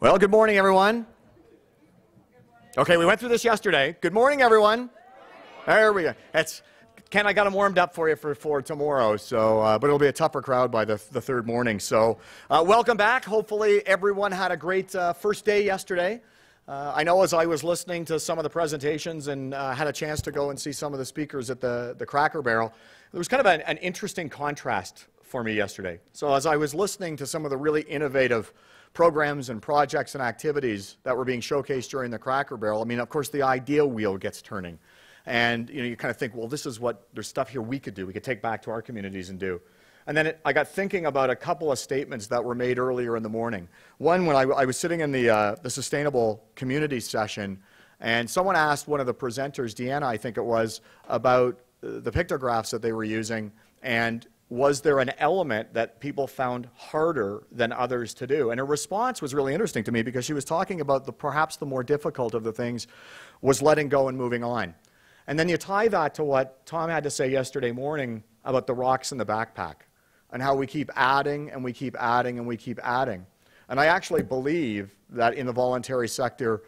Well, good morning, everyone. Okay, we went through this yesterday. Good morning, everyone. There we go. That's Ken. I got them warmed up for you for, for tomorrow. So, uh, but it'll be a tougher crowd by the, the third morning. So, uh, welcome back. Hopefully, everyone had a great uh, first day yesterday. Uh, I know as I was listening to some of the presentations and uh, had a chance to go and see some of the speakers at the, the Cracker Barrel, there was kind of an, an interesting contrast for me yesterday. So, as I was listening to some of the really innovative programs and projects and activities that were being showcased during the Cracker Barrel, I mean, of course, the idea wheel gets turning. And you, know, you kind of think, well, this is what, there's stuff here we could do, we could take back to our communities and do. And then it, I got thinking about a couple of statements that were made earlier in the morning. One, when I, I was sitting in the, uh, the Sustainable Community session, and someone asked one of the presenters, Deanna, I think it was, about uh, the pictographs that they were using, and was there an element that people found harder than others to do? And her response was really interesting to me because she was talking about the, perhaps the more difficult of the things was letting go and moving on. And then you tie that to what Tom had to say yesterday morning about the rocks in the backpack and how we keep adding and we keep adding and we keep adding. And I actually believe that in the voluntary sector,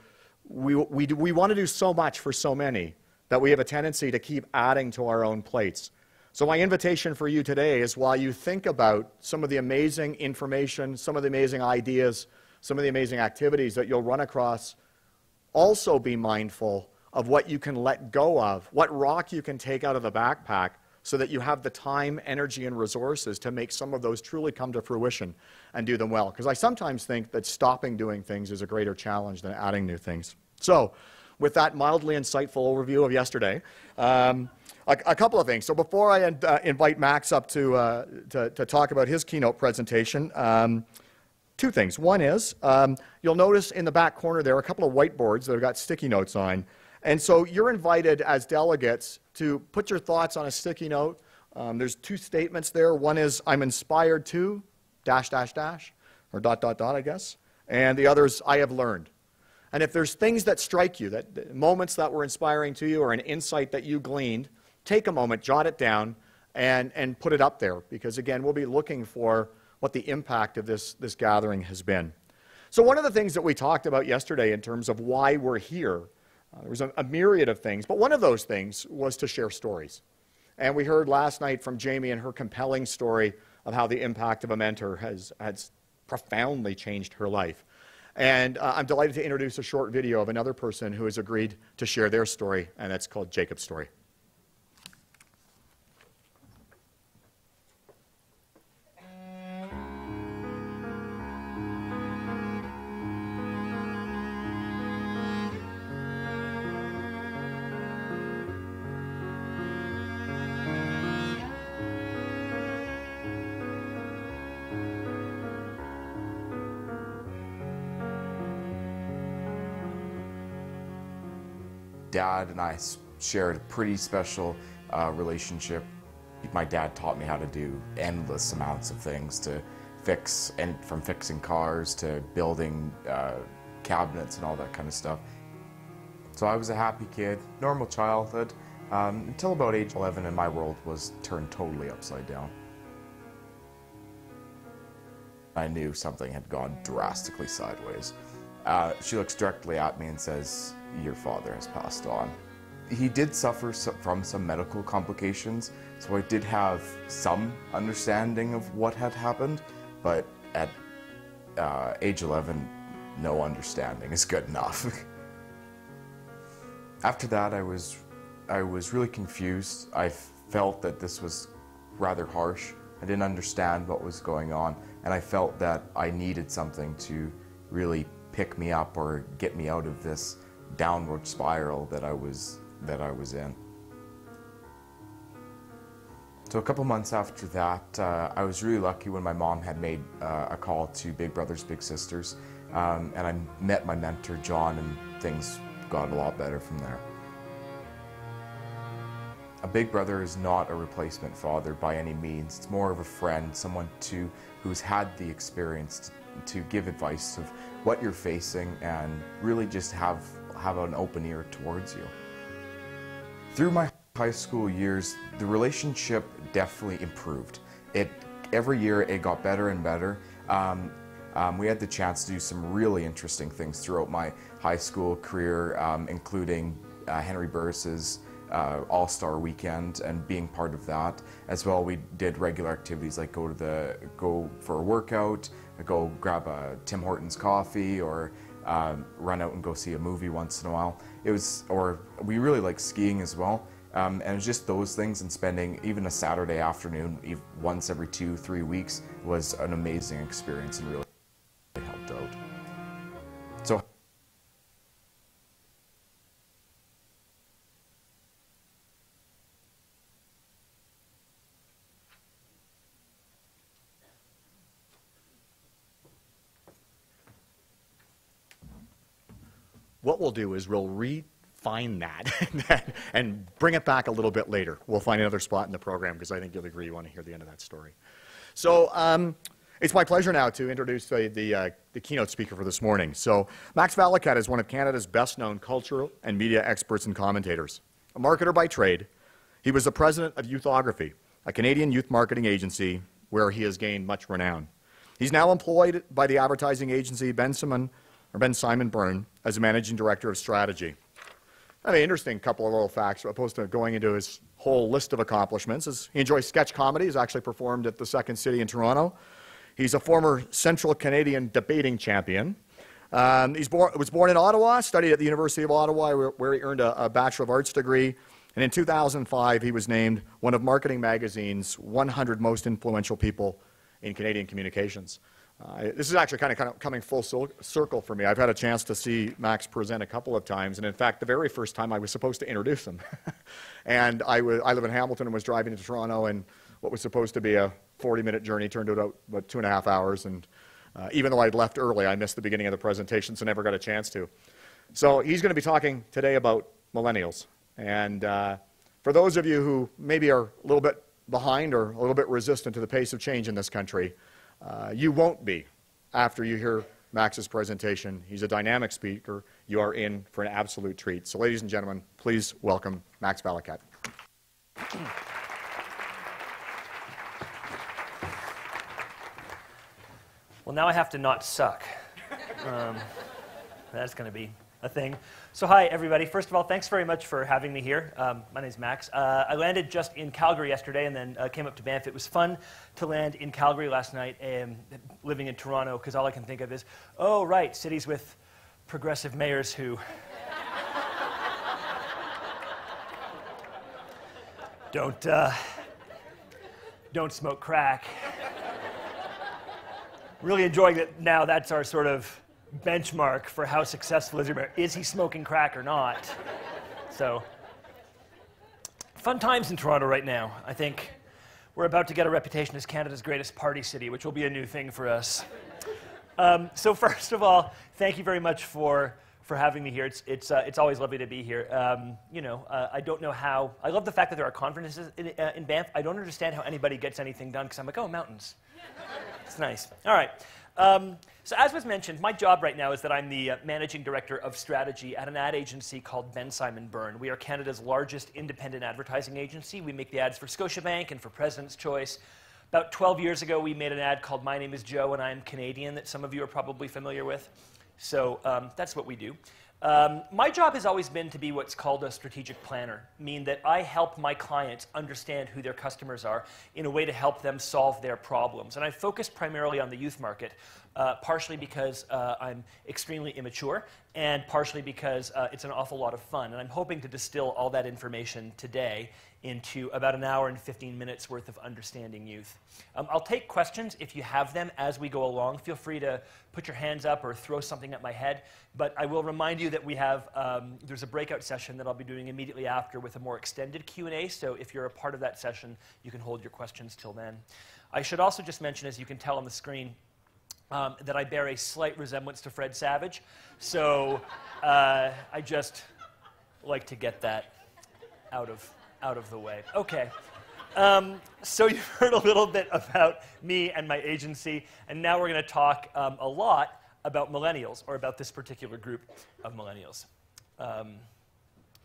we, we, we want to do so much for so many that we have a tendency to keep adding to our own plates. So, my invitation for you today is while you think about some of the amazing information, some of the amazing ideas, some of the amazing activities that you'll run across, also be mindful of what you can let go of, what rock you can take out of the backpack so that you have the time, energy, and resources to make some of those truly come to fruition and do them well. Because I sometimes think that stopping doing things is a greater challenge than adding new things. So, with that mildly insightful overview of yesterday, um, a, a, couple of things. So before I uh, invite Max up to, uh, to, to, talk about his keynote presentation, um, two things. One is um, you'll notice in the back corner there are a couple of whiteboards that have got sticky notes on. And so you're invited as delegates to put your thoughts on a sticky note. Um, there's two statements there. One is, I'm inspired to, dash, dash, dash, or dot, dot, dot, I guess. And the other is, I have learned. And if there's things that strike you, that moments that were inspiring to you, or an insight that you gleaned, take a moment, jot it down, and, and put it up there. Because again, we'll be looking for what the impact of this, this gathering has been. So, one of the things that we talked about yesterday in terms of why we're here, uh, there was a, a myriad of things, but one of those things was to share stories. And we heard last night from Jamie and her compelling story of how the impact of a mentor has, has profoundly changed her life. And uh, I'm delighted to introduce a short video of another person who has agreed to share their story, and that's called Jacob's Story. Dad and I shared a pretty special uh, relationship. My dad taught me how to do endless amounts of things to fix, and from fixing cars to building uh, cabinets and all that kind of stuff. So I was a happy kid, normal childhood, um, until about age 11 and my world was turned totally upside down. I knew something had gone drastically sideways. Uh, she looks directly at me and says, your father has passed on. He did suffer from some medical complications, so I did have some understanding of what had happened, but at uh, age 11, no understanding is good enough. After that, I was, I was really confused. I felt that this was rather harsh. I didn't understand what was going on, and I felt that I needed something to really pick me up or get me out of this downward spiral that I was that I was in. So a couple months after that, uh, I was really lucky when my mom had made uh, a call to Big Brothers Big Sisters, um, and I met my mentor John, and things got a lot better from there. A big brother is not a replacement father by any means. It's more of a friend, someone to who's had the experience to, to give advice of what you're facing and really just have have an open ear towards you. Through my high school years, the relationship definitely improved. It every year it got better and better. Um, Um, we had the chance to do some really interesting things throughout my high school career, um, including uh, Henry Burris's uh, All Star Weekend and being part of that. As well, we did regular activities like go to the go for a workout, go grab a Tim Hortons coffee, or um, run out and go see a movie once in a while. It was, or we really like skiing as well. Um, and it was just those things and spending even a Saturday afternoon once every two, three weeks was an amazing experience and really do is we'll refine that and bring it back a little bit later. We'll find another spot in the program because I think you'll agree you want to hear the end of that story. So um, it's my pleasure now to introduce the, uh, the, keynote speaker for this morning. So Max Valiquette is one of Canada's best-known cultural and media experts and commentators. A marketer by trade, he was the president of Youthography, a Canadian youth marketing agency where he has gained much renown. He's now employed by the advertising agency Bensimon or Bensimon Byrne as a managing director of strategy. I mean, interesting couple of little facts, opposed to going into his whole list of accomplishments. Is he enjoys sketch comedy. He's actually performed at the Second City in Toronto. He's a former Central Canadian debating champion. Um, he was born in Ottawa, studied at the University of Ottawa, where, where he earned a, a Bachelor of Arts degree. And in 2005, he was named one of Marketing Magazine's 100 most influential people in Canadian communications. Uh, this is actually kind of, kind of coming full circle for me. I've had a chance to see Max present a couple of times, and in fact, the very first time I was supposed to introduce him. and I, I live in Hamilton and was driving to Toronto, and what was supposed to be a 40-minute journey turned out about two and a half hours. And uh, even though I'd left early, I missed the beginning of the presentation, so never got a chance to. So he's going to be talking today about millennials. And uh, for those of you who maybe are a little bit behind or a little bit resistant to the pace of change in this country, uh, you won't be after you hear Max's presentation. He's a dynamic speaker. You are in for an absolute treat. So, ladies and gentlemen, please welcome Max Valiquette. Well, now I have to not suck. Um, that's going to be a thing. So hi, everybody. First of all, thanks very much for having me here. Um, my name's Max. Uh, I landed just in Calgary yesterday and then uh, came up to Banff. It was fun to land in Calgary last night, um, living in Toronto, because all I can think of is, oh, right, cities with progressive mayors who don't, uh, don't smoke crack. really enjoying that now that's our sort of benchmark for how successful is he? Is he smoking crack or not? So, fun times in Toronto right now. I think we're about to get a reputation as Canada's greatest party city, which will be a new thing for us. Um, so, first of all, thank you very much for for having me here. It's, it's, uh, it's always lovely to be here. Um, you know, uh, I don't know how, I love the fact that there are conferences in, uh, in Banff. I don't understand how anybody gets anything done because I'm like, oh, mountains. it's nice. All right. Um, so as was mentioned, my job right now is that I'm the uh, managing director of strategy at an ad agency called Bensimon Byrne. We are Canada's largest independent advertising agency. We make the ads for Scotiabank and for President's Choice. About 12 years ago, we made an ad called My Name is Joe and I'm Canadian that some of you are probably familiar with. So um, that's what we do. Um, my job has always been to be what's called a strategic planner, mean that I help my clients understand who their customers are in a way to help them solve their problems. And I focus primarily on the youth market, uh, partially because uh, I'm extremely immature and partially because uh, it's an awful lot of fun. And I'm hoping to distill all that information today into about an hour and 15 minutes worth of understanding youth. Um, I'll take questions if you have them as we go along. Feel free to put your hands up or throw something at my head. But I will remind you that we have, um, there's a breakout session that I'll be doing immediately after with a more extended Q&A. So if you're a part of that session, you can hold your questions till then. I should also just mention, as you can tell on the screen, um, that I bear a slight resemblance to Fred Savage. So uh, I just like to get that out of out of the way. Okay. Um, so you've heard a little bit about me and my agency, and now we're going to talk um, a lot about millennials, or about this particular group of millennials. Um,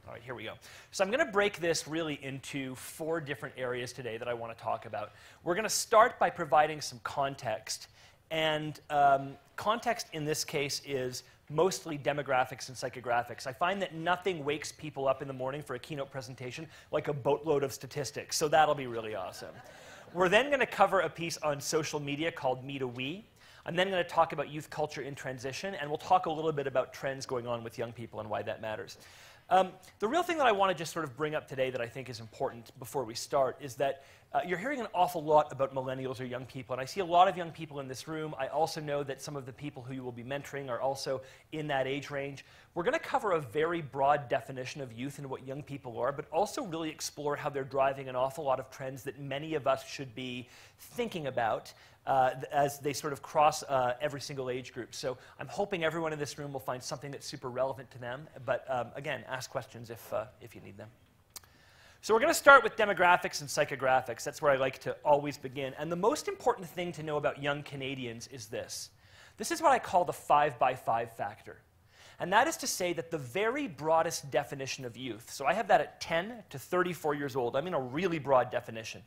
all right, here we go. So I'm going to break this really into four different areas today that I want to talk about. We're going to start by providing some context And um, context in this case is mostly demographics and psychographics. I find that nothing wakes people up in the morning for a keynote presentation like a boatload of statistics, so that'll be really awesome. We're then going to cover a piece on social media called Me to We. I'm then going to talk about youth culture in transition, and we'll talk a little bit about trends going on with young people and why that matters. Um, the real thing that I want to just sort of bring up today that I think is important before we start is that uh, you're hearing an awful lot about millennials or young people, and I see a lot of young people in this room. I also know that some of the people who you will be mentoring are also in that age range. We're going to cover a very broad definition of youth and what young people are, but also really explore how they're driving an awful lot of trends that many of us should be thinking about uh, as they sort of cross uh, every single age group. So I'm hoping everyone in this room will find something that's super relevant to them. But um, again, ask questions if, uh, if you need them. So we're going to start with demographics and psychographics. That's where I like to always begin. And the most important thing to know about young Canadians is this. This is what I call the 5 by 5 factor. And that is to say that the very broadest definition of youth, so I have that at 10 to 34 years old, I mean a really broad definition,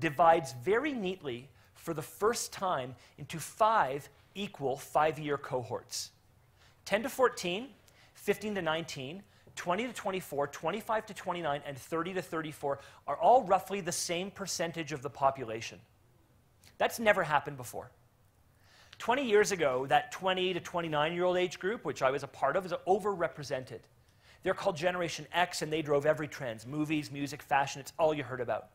divides very neatly for the first time into five equal five year cohorts 10 to 14, 15 to 19, 20 to 24, 25 to 29, and 30 to 34 are all roughly the same percentage of the population. That's never happened before. 20 years ago, that 20 to 29 year old age group, which I was a part of, is overrepresented. They're called Generation X, and they drove every trend movies, music, fashion, it's all you heard about.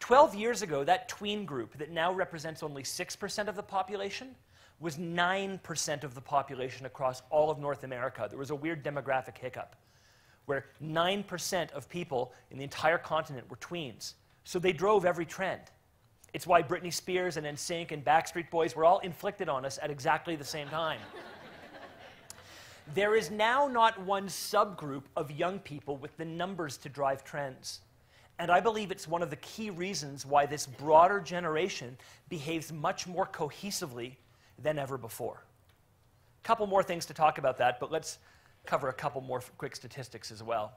12 years ago, that tween group that now represents only 6% of the population was 9% of the population across all of North America. There was a weird demographic hiccup where 9% of people in the entire continent were tweens. So they drove every trend. It's why Britney Spears and NSYNC and Backstreet Boys were all inflicted on us at exactly the same time. there is now not one subgroup of young people with the numbers to drive trends. And I believe it's one of the key reasons why this broader generation behaves much more cohesively than ever before. A couple more things to talk about that, but let's cover a couple more quick statistics as well.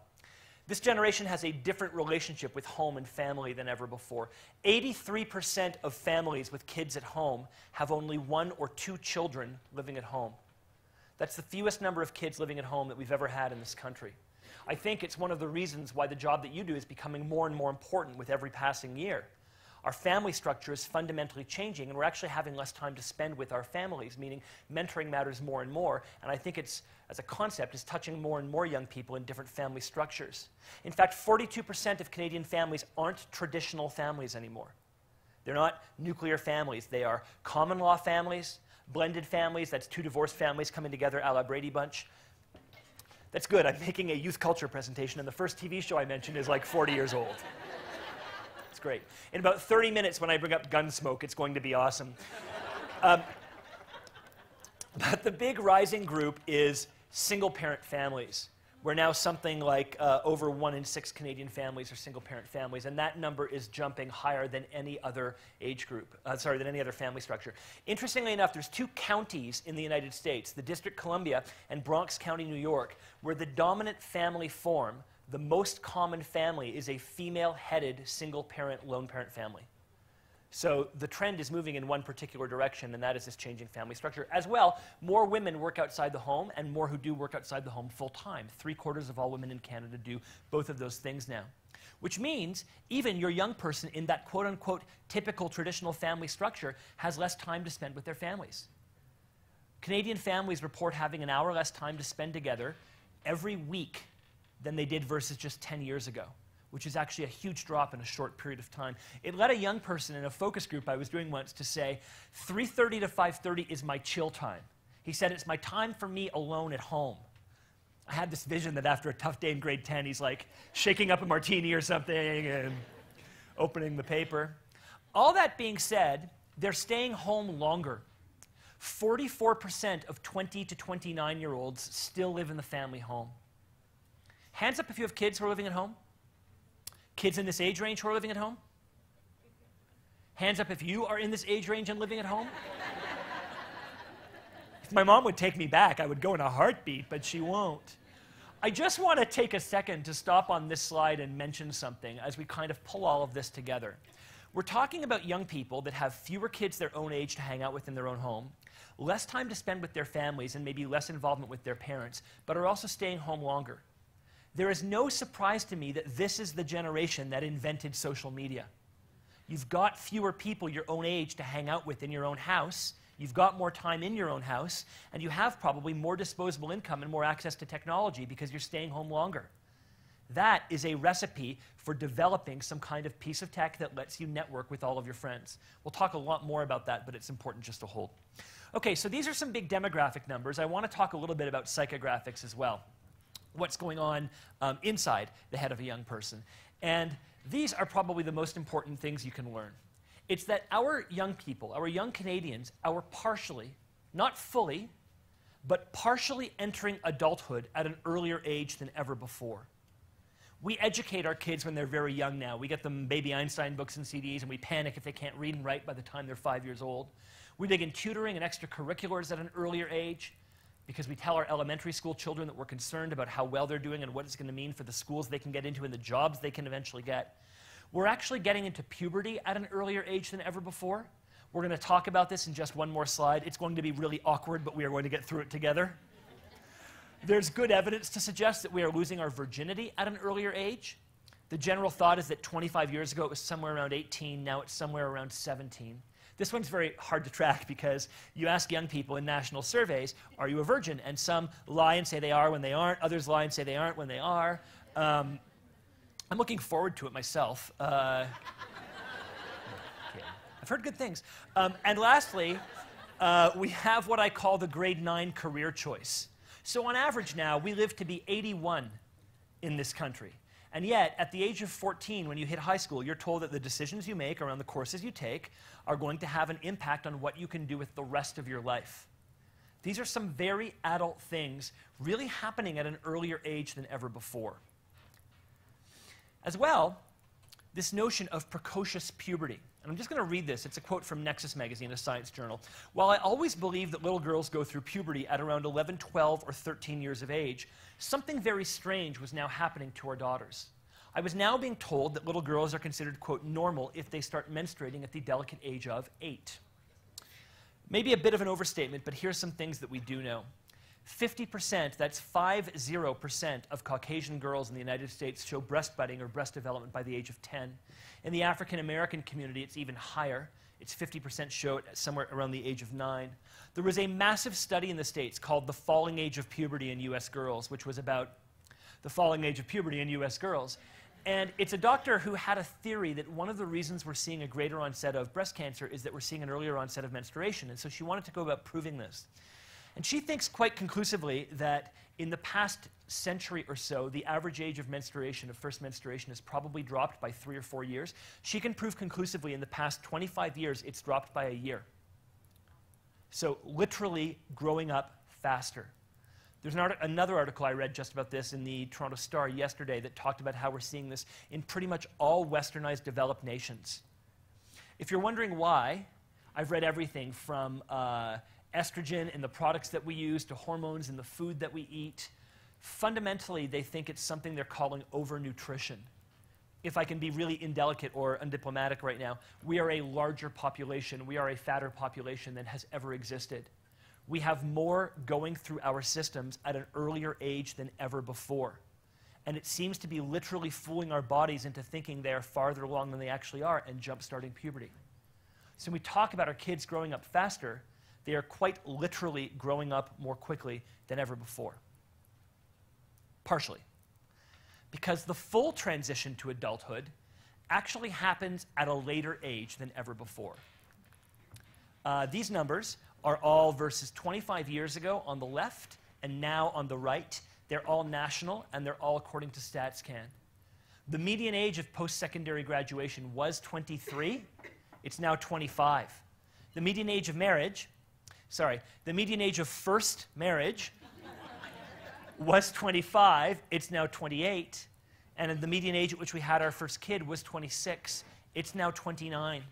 This generation has a different relationship with home and family than ever before. 83% of families with kids at home have only one or two children living at home. That's the fewest number of kids living at home that we've ever had in this country. I think it's one of the reasons why the job that you do is becoming more and more important with every passing year. Our family structure is fundamentally changing, and we're actually having less time to spend with our families, meaning mentoring matters more and more. And I think it's, as a concept, is touching more and more young people in different family structures. In fact, 42% of Canadian families aren't traditional families anymore. They're not nuclear families, they are common law families, blended families, that's two divorced families coming together a la Brady Bunch, that's good. I'm making a youth culture presentation, and the first TV show I mentioned is like 40 years old. It's great. In about 30 minutes, when I bring up Gunsmoke, it's going to be awesome. Um, but the big rising group is single parent families where now something like uh, over one in six Canadian families are single parent families, and that number is jumping higher than any other age group, uh, sorry, than any other family structure. Interestingly enough, there's two counties in the United States, the District Columbia and Bronx County, New York, where the dominant family form, the most common family, is a female headed single parent, lone parent family. So the trend is moving in one particular direction, and that is this changing family structure. As well, more women work outside the home, and more who do work outside the home full time. Three quarters of all women in Canada do both of those things now. Which means even your young person in that quote unquote typical traditional family structure has less time to spend with their families. Canadian families report having an hour less time to spend together every week than they did versus just 10 years ago which is actually a huge drop in a short period of time. It led a young person in a focus group I was doing once to say, 3.30 to 5.30 is my chill time. He said, it's my time for me alone at home. I had this vision that after a tough day in grade 10, he's like shaking up a martini or something and opening the paper. All that being said, they're staying home longer. 44% of 20 to 29 year olds still live in the family home. Hands up if you have kids who are living at home. Kids in this age range who are living at home? Hands up if you are in this age range and living at home. if my mom would take me back, I would go in a heartbeat, but she won't. I just want to take a second to stop on this slide and mention something as we kind of pull all of this together. We're talking about young people that have fewer kids their own age to hang out with in their own home, less time to spend with their families, and maybe less involvement with their parents, but are also staying home longer. There is no surprise to me that this is the generation that invented social media. You've got fewer people your own age to hang out with in your own house. You've got more time in your own house, and you have probably more disposable income and more access to technology because you're staying home longer. That is a recipe for developing some kind of piece of tech that lets you network with all of your friends. We'll talk a lot more about that, but it's important just to hold. Okay, so these are some big demographic numbers. I want to talk a little bit about psychographics as well. What's going on um, inside the head of a young person. And these are probably the most important things you can learn. It's that our young people, our young Canadians, are partially, not fully, but partially entering adulthood at an earlier age than ever before. We educate our kids when they're very young now. We get them baby Einstein books and CDs, and we panic if they can't read and write by the time they're five years old. We begin tutoring and extracurriculars at an earlier age because we tell our elementary school children that we're concerned about how well they're doing and what it's going to mean for the schools they can get into and the jobs they can eventually get. We're actually getting into puberty at an earlier age than ever before. We're going to talk about this in just one more slide. It's going to be really awkward, but we are going to get through it together. There's good evidence to suggest that we are losing our virginity at an earlier age. The general thought is that 25 years ago it was somewhere around 18, now it's somewhere around 17. This one's very hard to track because you ask young people in national surveys, Are you a virgin? And some lie and say they are when they aren't, others lie and say they aren't when they are. Um, I'm looking forward to it myself. Uh, I've heard good things. Um, and lastly, uh, we have what I call the grade 9 career choice. So, on average now, we live to be 81 in this country. And yet, at the age of 14, when you hit high school, you're told that the decisions you make around the courses you take are going to have an impact on what you can do with the rest of your life. These are some very adult things really happening at an earlier age than ever before. As well, this notion of precocious puberty. And I'm just going to read this. It's a quote from Nexus Magazine, a science journal. While I always believe that little girls go through puberty at around 11, 12, or 13 years of age, something very strange was now happening to our daughters. I was now being told that little girls are considered, quote, normal if they start menstruating at the delicate age of eight. Maybe a bit of an overstatement, but here's some things that we do know. 50%, that's 50% of Caucasian girls in the United States show breast budding or breast development by the age of 10. In the African American community, it's even higher. It's 50% show it somewhere around the age of nine. There was a massive study in the States called The Falling Age of Puberty in U.S. Girls, which was about the falling age of puberty in U.S. girls. And it's a doctor who had a theory that one of the reasons we're seeing a greater onset of breast cancer is that we're seeing an earlier onset of menstruation. And so she wanted to go about proving this. And she thinks quite conclusively that in the past century or so, the average age of menstruation, of first menstruation, has probably dropped by three or four years. She can prove conclusively in the past 25 years it's dropped by a year. So, literally growing up faster. There's an art- another article I read just about this in the Toronto Star yesterday that talked about how we're seeing this in pretty much all westernized developed nations. If you're wondering why, I've read everything from uh, estrogen in the products that we use to hormones in the food that we eat. Fundamentally, they think it's something they're calling overnutrition. If I can be really indelicate or undiplomatic right now, we are a larger population, we are a fatter population than has ever existed. We have more going through our systems at an earlier age than ever before. And it seems to be literally fooling our bodies into thinking they are farther along than they actually are and jump starting puberty. So when we talk about our kids growing up faster, they are quite literally growing up more quickly than ever before. Partially. Because the full transition to adulthood actually happens at a later age than ever before. Uh, these numbers are all versus 25 years ago on the left and now on the right. They're all national and they're all according to StatsCan. The median age of post secondary graduation was 23, it's now 25. The median age of marriage sorry, the median age of first marriage was 25, it's now 28. And the median age at which we had our first kid was 26, it's now 29.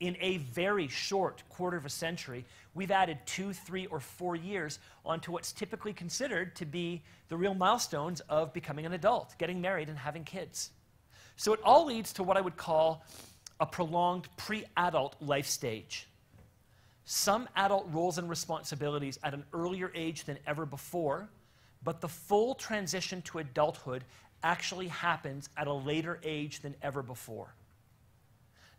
In a very short quarter of a century, we've added two, three, or four years onto what's typically considered to be the real milestones of becoming an adult, getting married, and having kids. So it all leads to what I would call a prolonged pre adult life stage. Some adult roles and responsibilities at an earlier age than ever before, but the full transition to adulthood actually happens at a later age than ever before.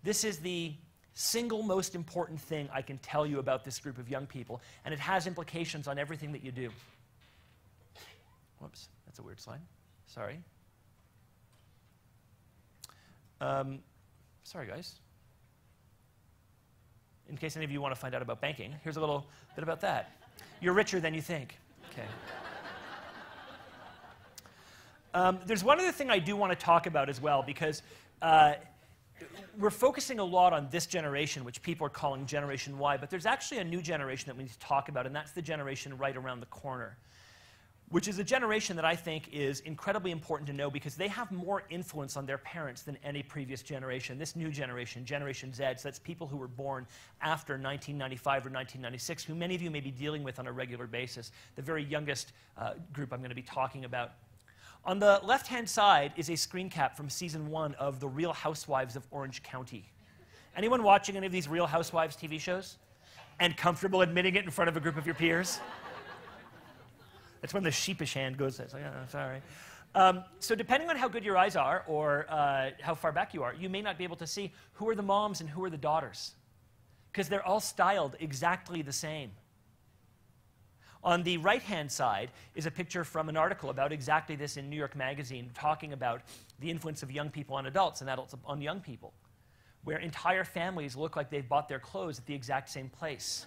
This is the single most important thing I can tell you about this group of young people, and it has implications on everything that you do. Whoops, that's a weird slide. Sorry. Um, sorry, guys. In case any of you want to find out about banking, here's a little bit about that. You're richer than you think. Okay. Um, there's one other thing I do want to talk about as well, because uh, we're focusing a lot on this generation, which people are calling Generation Y, but there's actually a new generation that we need to talk about, and that's the generation right around the corner which is a generation that I think is incredibly important to know because they have more influence on their parents than any previous generation. This new generation, Generation Z, so that's people who were born after 1995 or 1996, who many of you may be dealing with on a regular basis, the very youngest uh, group I'm going to be talking about. On the left hand side is a screen cap from season one of The Real Housewives of Orange County. Anyone watching any of these Real Housewives TV shows? And comfortable admitting it in front of a group of your peers? That's when the sheepish hand goes, it's like, oh, sorry. Um, so depending on how good your eyes are or uh, how far back you are, you may not be able to see who are the moms and who are the daughters. Because they're all styled exactly the same. On the right hand side is a picture from an article about exactly this in New York Magazine, talking about the influence of young people on adults and adults on young people, where entire families look like they've bought their clothes at the exact same place.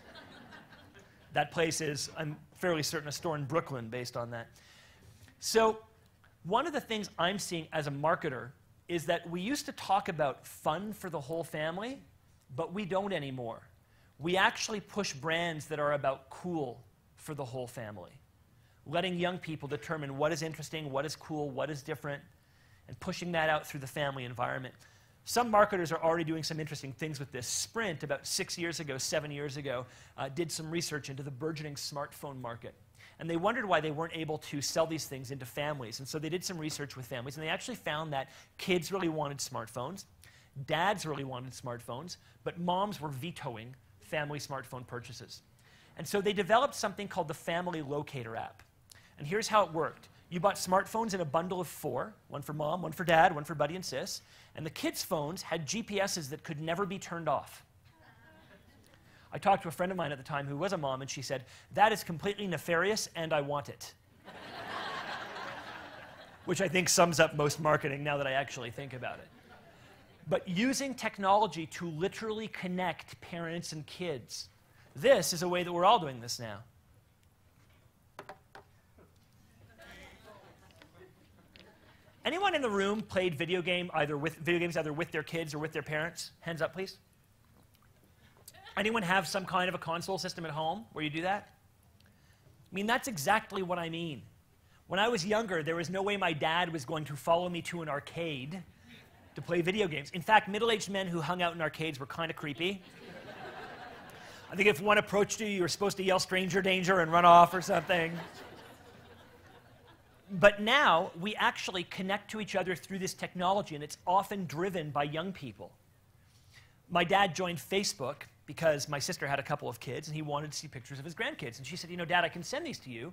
that place is, I'm fairly certain, a store in Brooklyn based on that. So, one of the things I'm seeing as a marketer is that we used to talk about fun for the whole family, but we don't anymore. We actually push brands that are about cool for the whole family, letting young people determine what is interesting, what is cool, what is different, and pushing that out through the family environment. Some marketers are already doing some interesting things with this. Sprint, about six years ago, seven years ago, uh, did some research into the burgeoning smartphone market. And they wondered why they weren't able to sell these things into families. And so they did some research with families, and they actually found that kids really wanted smartphones, dads really wanted smartphones, but moms were vetoing family smartphone purchases. And so they developed something called the Family Locator app. And here's how it worked you bought smartphones in a bundle of four one for mom, one for dad, one for buddy and sis. And the kids' phones had GPSs that could never be turned off. I talked to a friend of mine at the time who was a mom, and she said, That is completely nefarious, and I want it. Which I think sums up most marketing now that I actually think about it. But using technology to literally connect parents and kids. This is a way that we're all doing this now. Anyone in the room played video game either with video games either with their kids or with their parents? Hands up, please. Anyone have some kind of a console system at home where you do that? I mean, that's exactly what I mean. When I was younger, there was no way my dad was going to follow me to an arcade to play video games. In fact, middle aged men who hung out in arcades were kind of creepy. I think if one approached you, you were supposed to yell stranger danger and run off or something but now we actually connect to each other through this technology, and it's often driven by young people. My dad joined Facebook because my sister had a couple of kids and he wanted to see pictures of his grandkids. And she said, You know, Dad, I can send these to you.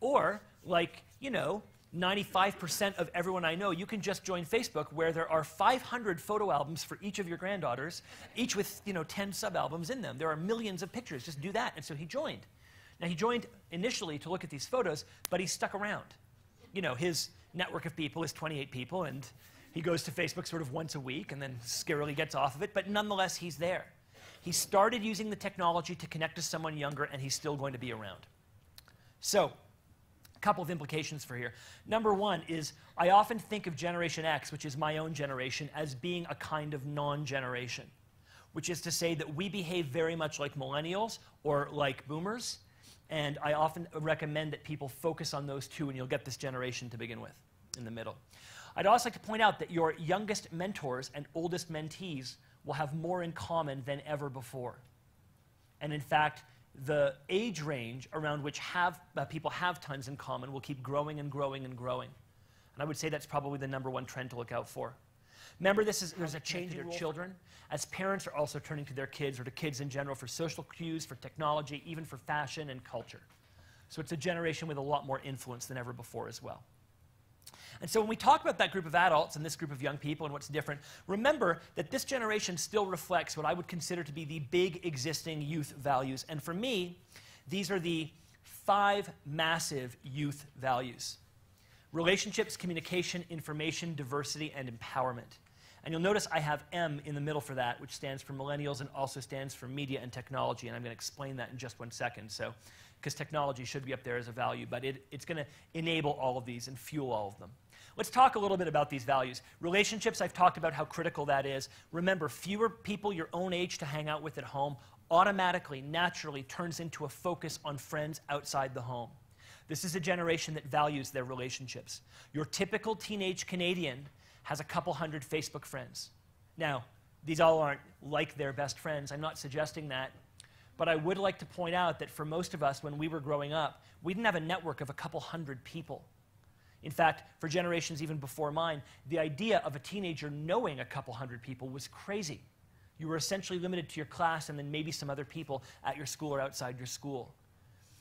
Or, like, you know, 95% of everyone I know, you can just join Facebook where there are 500 photo albums for each of your granddaughters, each with, you know, 10 sub albums in them. There are millions of pictures. Just do that. And so he joined. Now, he joined initially to look at these photos, but he stuck around you know, his network of people is 28 people, and he goes to Facebook sort of once a week and then scarily gets off of it, but nonetheless, he's there. He started using the technology to connect to someone younger, and he's still going to be around. So, a couple of implications for here. Number one is I often think of Generation X, which is my own generation, as being a kind of non generation, which is to say that we behave very much like millennials or like boomers and I often recommend that people focus on those two, and you'll get this generation to begin with in the middle. I'd also like to point out that your youngest mentors and oldest mentees will have more in common than ever before. And in fact, the age range around which have, uh, people have tons in common will keep growing and growing and growing. And I would say that's probably the number one trend to look out for. Remember, this is, there's a change in your children as parents are also turning to their kids or to kids in general for social cues, for technology, even for fashion and culture. So it's a generation with a lot more influence than ever before as well. And so when we talk about that group of adults and this group of young people and what's different, remember that this generation still reflects what I would consider to be the big existing youth values. And for me, these are the five massive youth values relationships, communication, information, diversity, and empowerment. And you'll notice I have M in the middle for that, which stands for millennials and also stands for media and technology. And I'm going to explain that in just one second. So, because technology should be up there as a value, but it, it's going to enable all of these and fuel all of them. Let's talk a little bit about these values. Relationships, I've talked about how critical that is. Remember, fewer people your own age to hang out with at home automatically, naturally turns into a focus on friends outside the home. This is a generation that values their relationships. Your typical teenage Canadian has a couple hundred Facebook friends. Now, these all aren't like their best friends. I'm not suggesting that. But I would like to point out that for most of us, when we were growing up, we didn't have a network of a couple hundred people. In fact, for generations even before mine, the idea of a teenager knowing a couple hundred people was crazy. You were essentially limited to your class and then maybe some other people at your school or outside your school.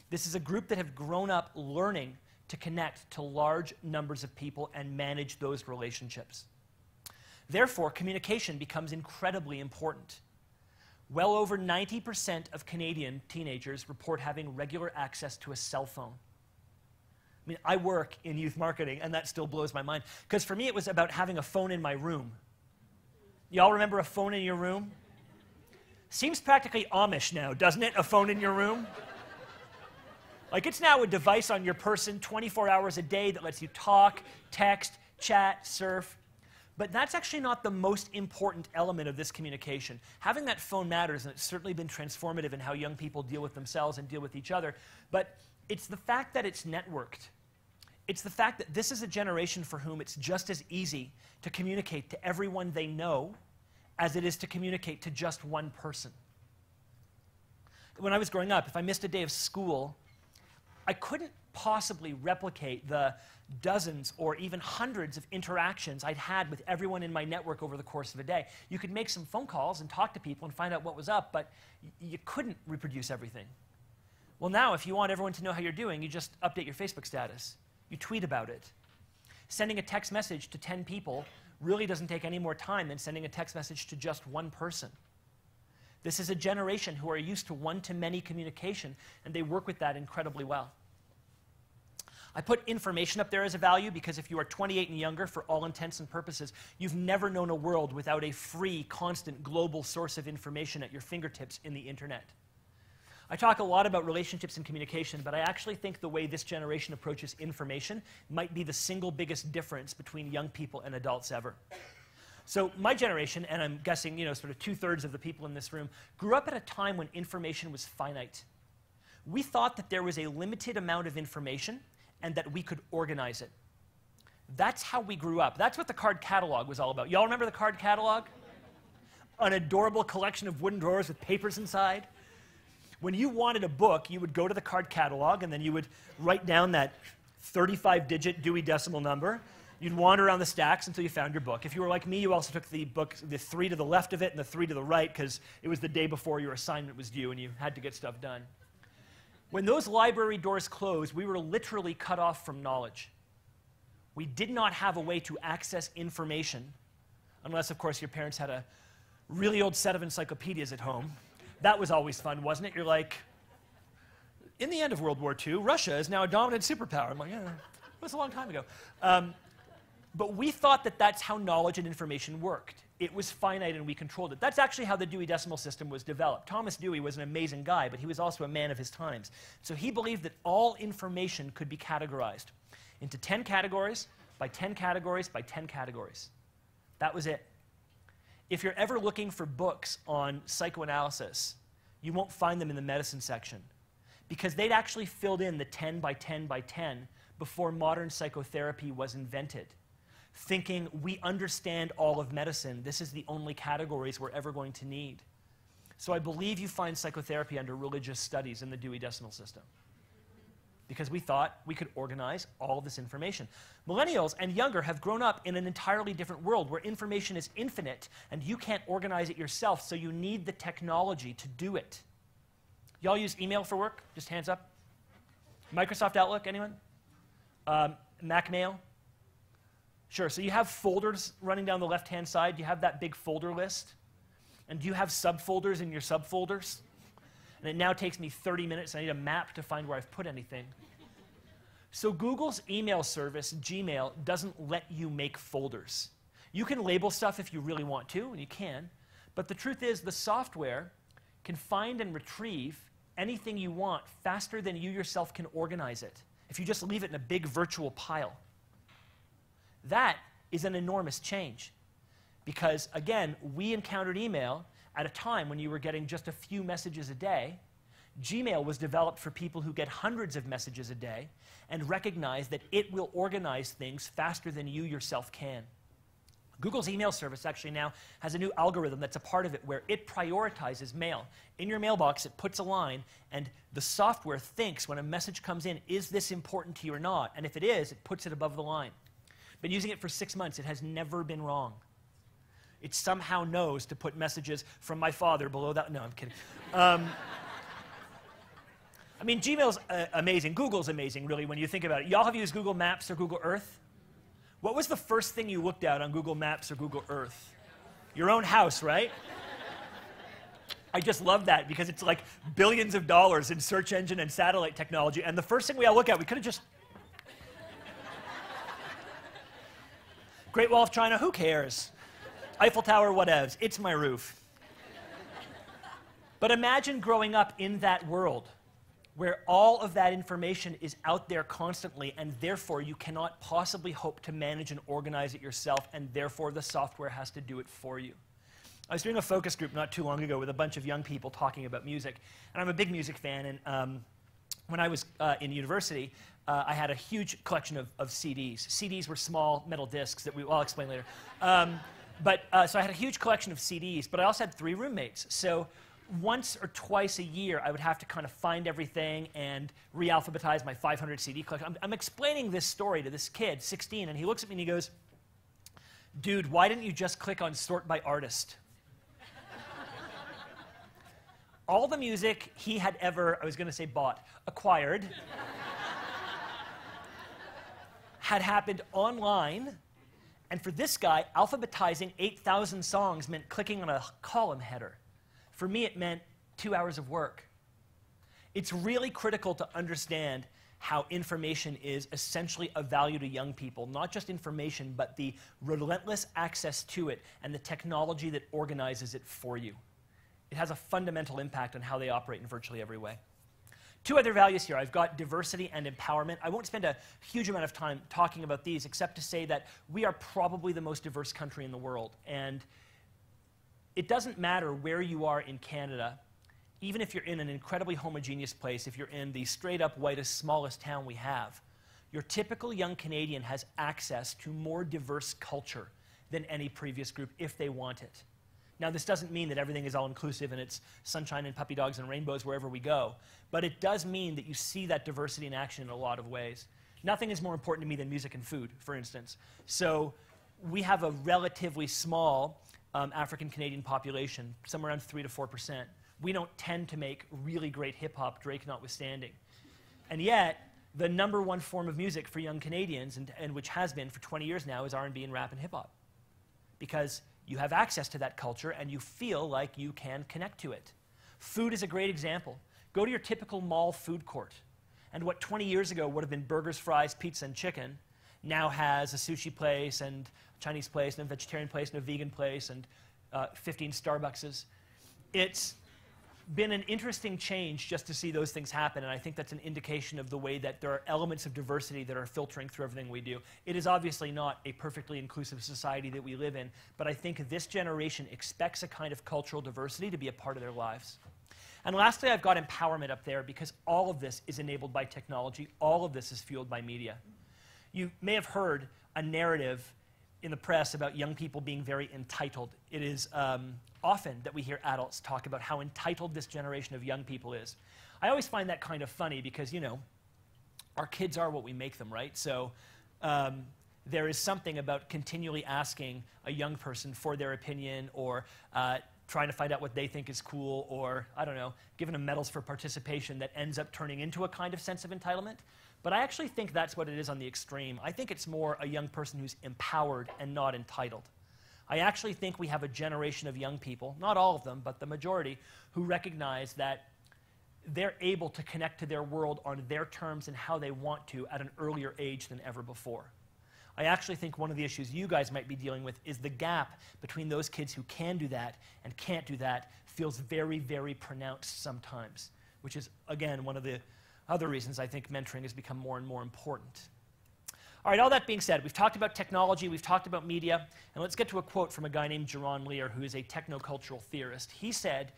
This is a group that have grown up learning to connect to large numbers of people and manage those relationships. Therefore, communication becomes incredibly important. Well over 90% of Canadian teenagers report having regular access to a cell phone. I mean, I work in youth marketing, and that still blows my mind. Because for me, it was about having a phone in my room. Y'all remember a phone in your room? Seems practically Amish now, doesn't it? A phone in your room? Like, it's now a device on your person 24 hours a day that lets you talk, text, chat, surf. But that's actually not the most important element of this communication. Having that phone matters, and it's certainly been transformative in how young people deal with themselves and deal with each other. But it's the fact that it's networked. It's the fact that this is a generation for whom it's just as easy to communicate to everyone they know as it is to communicate to just one person. When I was growing up, if I missed a day of school, I couldn't possibly replicate the dozens or even hundreds of interactions I'd had with everyone in my network over the course of a day. You could make some phone calls and talk to people and find out what was up, but you couldn't reproduce everything. Well, now, if you want everyone to know how you're doing, you just update your Facebook status. You tweet about it. Sending a text message to 10 people really doesn't take any more time than sending a text message to just one person. This is a generation who are used to one to many communication, and they work with that incredibly well. I put information up there as a value because if you are 28 and younger, for all intents and purposes, you've never known a world without a free, constant, global source of information at your fingertips in the internet. I talk a lot about relationships and communication, but I actually think the way this generation approaches information might be the single biggest difference between young people and adults ever. So my generation, and I'm guessing, you know, sort of two-thirds of the people in this room, grew up at a time when information was finite. We thought that there was a limited amount of information and that we could organize it. That's how we grew up. That's what the card catalog was all about. Y'all remember the card catalog? An adorable collection of wooden drawers with papers inside. When you wanted a book, you would go to the card catalog and then you would write down that 35 digit Dewey Decimal number. You'd wander around the stacks until you found your book. If you were like me, you also took the book, the three to the left of it and the three to the right because it was the day before your assignment was due and you had to get stuff done. When those library doors closed, we were literally cut off from knowledge. We did not have a way to access information, unless, of course, your parents had a really old set of encyclopedias at home. That was always fun, wasn't it? You're like, in the end of World War II, Russia is now a dominant superpower. I'm like, yeah, it was a long time ago. Um, but we thought that that's how knowledge and information worked. It was finite and we controlled it. That's actually how the Dewey Decimal System was developed. Thomas Dewey was an amazing guy, but he was also a man of his times. So he believed that all information could be categorized into 10 categories, by 10 categories, by 10 categories. That was it. If you're ever looking for books on psychoanalysis, you won't find them in the medicine section because they'd actually filled in the 10 by 10 by 10 before modern psychotherapy was invented thinking we understand all of medicine. This is the only categories we're ever going to need. So I believe you find psychotherapy under religious studies in the Dewey Decimal System. because we thought we could organize all of this information. Millennials and younger have grown up in an entirely different world where information is infinite and you can't organize it yourself, so you need the technology to do it. Y'all use email for work? Just hands up. Microsoft Outlook, anyone? Um, Mac Mail? Sure, so you have folders running down the left hand side. You have that big folder list. And do you have subfolders in your subfolders? And it now takes me 30 minutes. I need a map to find where I've put anything. So Google's email service, Gmail, doesn't let you make folders. You can label stuff if you really want to, and you can. But the truth is, the software can find and retrieve anything you want faster than you yourself can organize it if you just leave it in a big virtual pile. That is an enormous change. Because, again, we encountered email at a time when you were getting just a few messages a day. Gmail was developed for people who get hundreds of messages a day and recognize that it will organize things faster than you yourself can. Google's email service actually now has a new algorithm that's a part of it where it prioritizes mail. In your mailbox, it puts a line, and the software thinks when a message comes in, is this important to you or not? And if it is, it puts it above the line. Been using it for six months. It has never been wrong. It somehow knows to put messages from my father below that. No, I'm kidding. Um, I mean, Gmail's uh, amazing. Google's amazing, really, when you think about it. Y'all have used Google Maps or Google Earth? What was the first thing you looked at on Google Maps or Google Earth? Your own house, right? I just love that because it's like billions of dollars in search engine and satellite technology. And the first thing we all look at, we could have just Great Wall of China, who cares? Eiffel Tower, whatevs. It's my roof. But imagine growing up in that world where all of that information is out there constantly, and therefore you cannot possibly hope to manage and organize it yourself, and therefore the software has to do it for you. I was doing a focus group not too long ago with a bunch of young people talking about music, and I'm a big music fan, and um, when I was uh, in university, uh, I had a huge collection of, of, CDs. CDs were small metal discs that we, I'll explain later. Um, but uh, so I had a huge collection of CDs, but I also had three roommates. So once or twice a year, I would have to kind of find everything and re-alphabetize my 500 CD collection. I'm, I'm explaining this story to this kid, 16, and he looks at me and he goes, "Dude, why didn't you just click on sort by artist?" All the music he had ever, I was going to say bought, acquired had happened online. And for this guy, alphabetizing 8,000 songs meant clicking on a column header. For me, it meant two hours of work. It's really critical to understand how information is essentially of value to young people. Not just information, but the relentless access to it and the technology that organizes it for you. It has a fundamental impact on how they operate in virtually every way. Two other values here. I've got diversity and empowerment. I won't spend a huge amount of time talking about these, except to say that we are probably the most diverse country in the world. And it doesn't matter where you are in Canada, even if you're in an incredibly homogeneous place, if you're in the straight up whitest, smallest town we have, your typical young Canadian has access to more diverse culture than any previous group if they want it. Now, this doesn't mean that everything is all inclusive and it's sunshine and puppy dogs and rainbows wherever we go, but it does mean that you see that diversity in action in a lot of ways. Nothing is more important to me than music and food, for instance. So we have a relatively small um, African Canadian population, somewhere around 3 to 4%. We don't tend to make really great hip hop, Drake notwithstanding. And yet, the number one form of music for young Canadians, and, and which has been for 20 years now, is R&B and rap and hip hop. Because you have access to that culture and you feel like you can connect to it. Food is a great example. Go to your typical mall food court, and what 20 years ago would have been burgers, fries, pizza, and chicken now has a sushi place and a Chinese place and a vegetarian place and a vegan place and uh, 15 Starbuckses. It's been an interesting change just to see those things happen, and I think that's an indication of the way that there are elements of diversity that are filtering through everything we do. It is obviously not a perfectly inclusive society that we live in, but I think this generation expects a kind of cultural diversity to be a part of their lives. And lastly, I've got empowerment up there because all of this is enabled by technology, all of this is fueled by media. You may have heard a narrative in the press about young people being very entitled. It is um, often that we hear adults talk about how entitled this generation of young people is. I always find that kind of funny because, you know, our kids are what we make them, right? So um, there is something about continually asking a young person for their opinion or uh, trying to find out what they think is cool or, I don't know, giving them medals for participation that ends up turning into a kind of sense of entitlement. But I actually think that's what it is on the extreme. I think it's more a young person who's empowered and not entitled. I actually think we have a generation of young people, not all of them, but the majority, who recognize that they're able to connect to their world on their terms and how they want to at an earlier age than ever before. I actually think one of the issues you guys might be dealing with is the gap between those kids who can do that and can't do that feels very, very pronounced sometimes, which is, again, one of the other reasons I think mentoring has become more and more important. All right, all that being said, we've talked about technology, we've talked about media, and let's get to a quote from a guy named Jaron Lanier, who is a technocultural theorist. He said,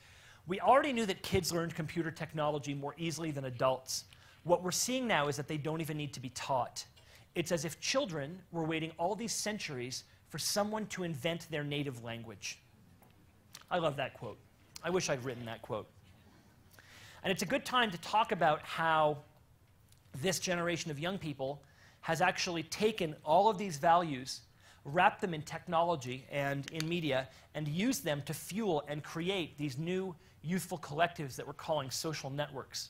We already knew that kids learned computer technology more easily than adults. What we're seeing now is that they don't even need to be taught. It's as if children were waiting all these centuries for someone to invent their native language. I love that quote. I wish I'd written that quote. And it's a good time to talk about how this generation of young people has actually taken all of these values, wrapped them in technology and in media, and used them to fuel and create these new youthful collectives that we're calling social networks.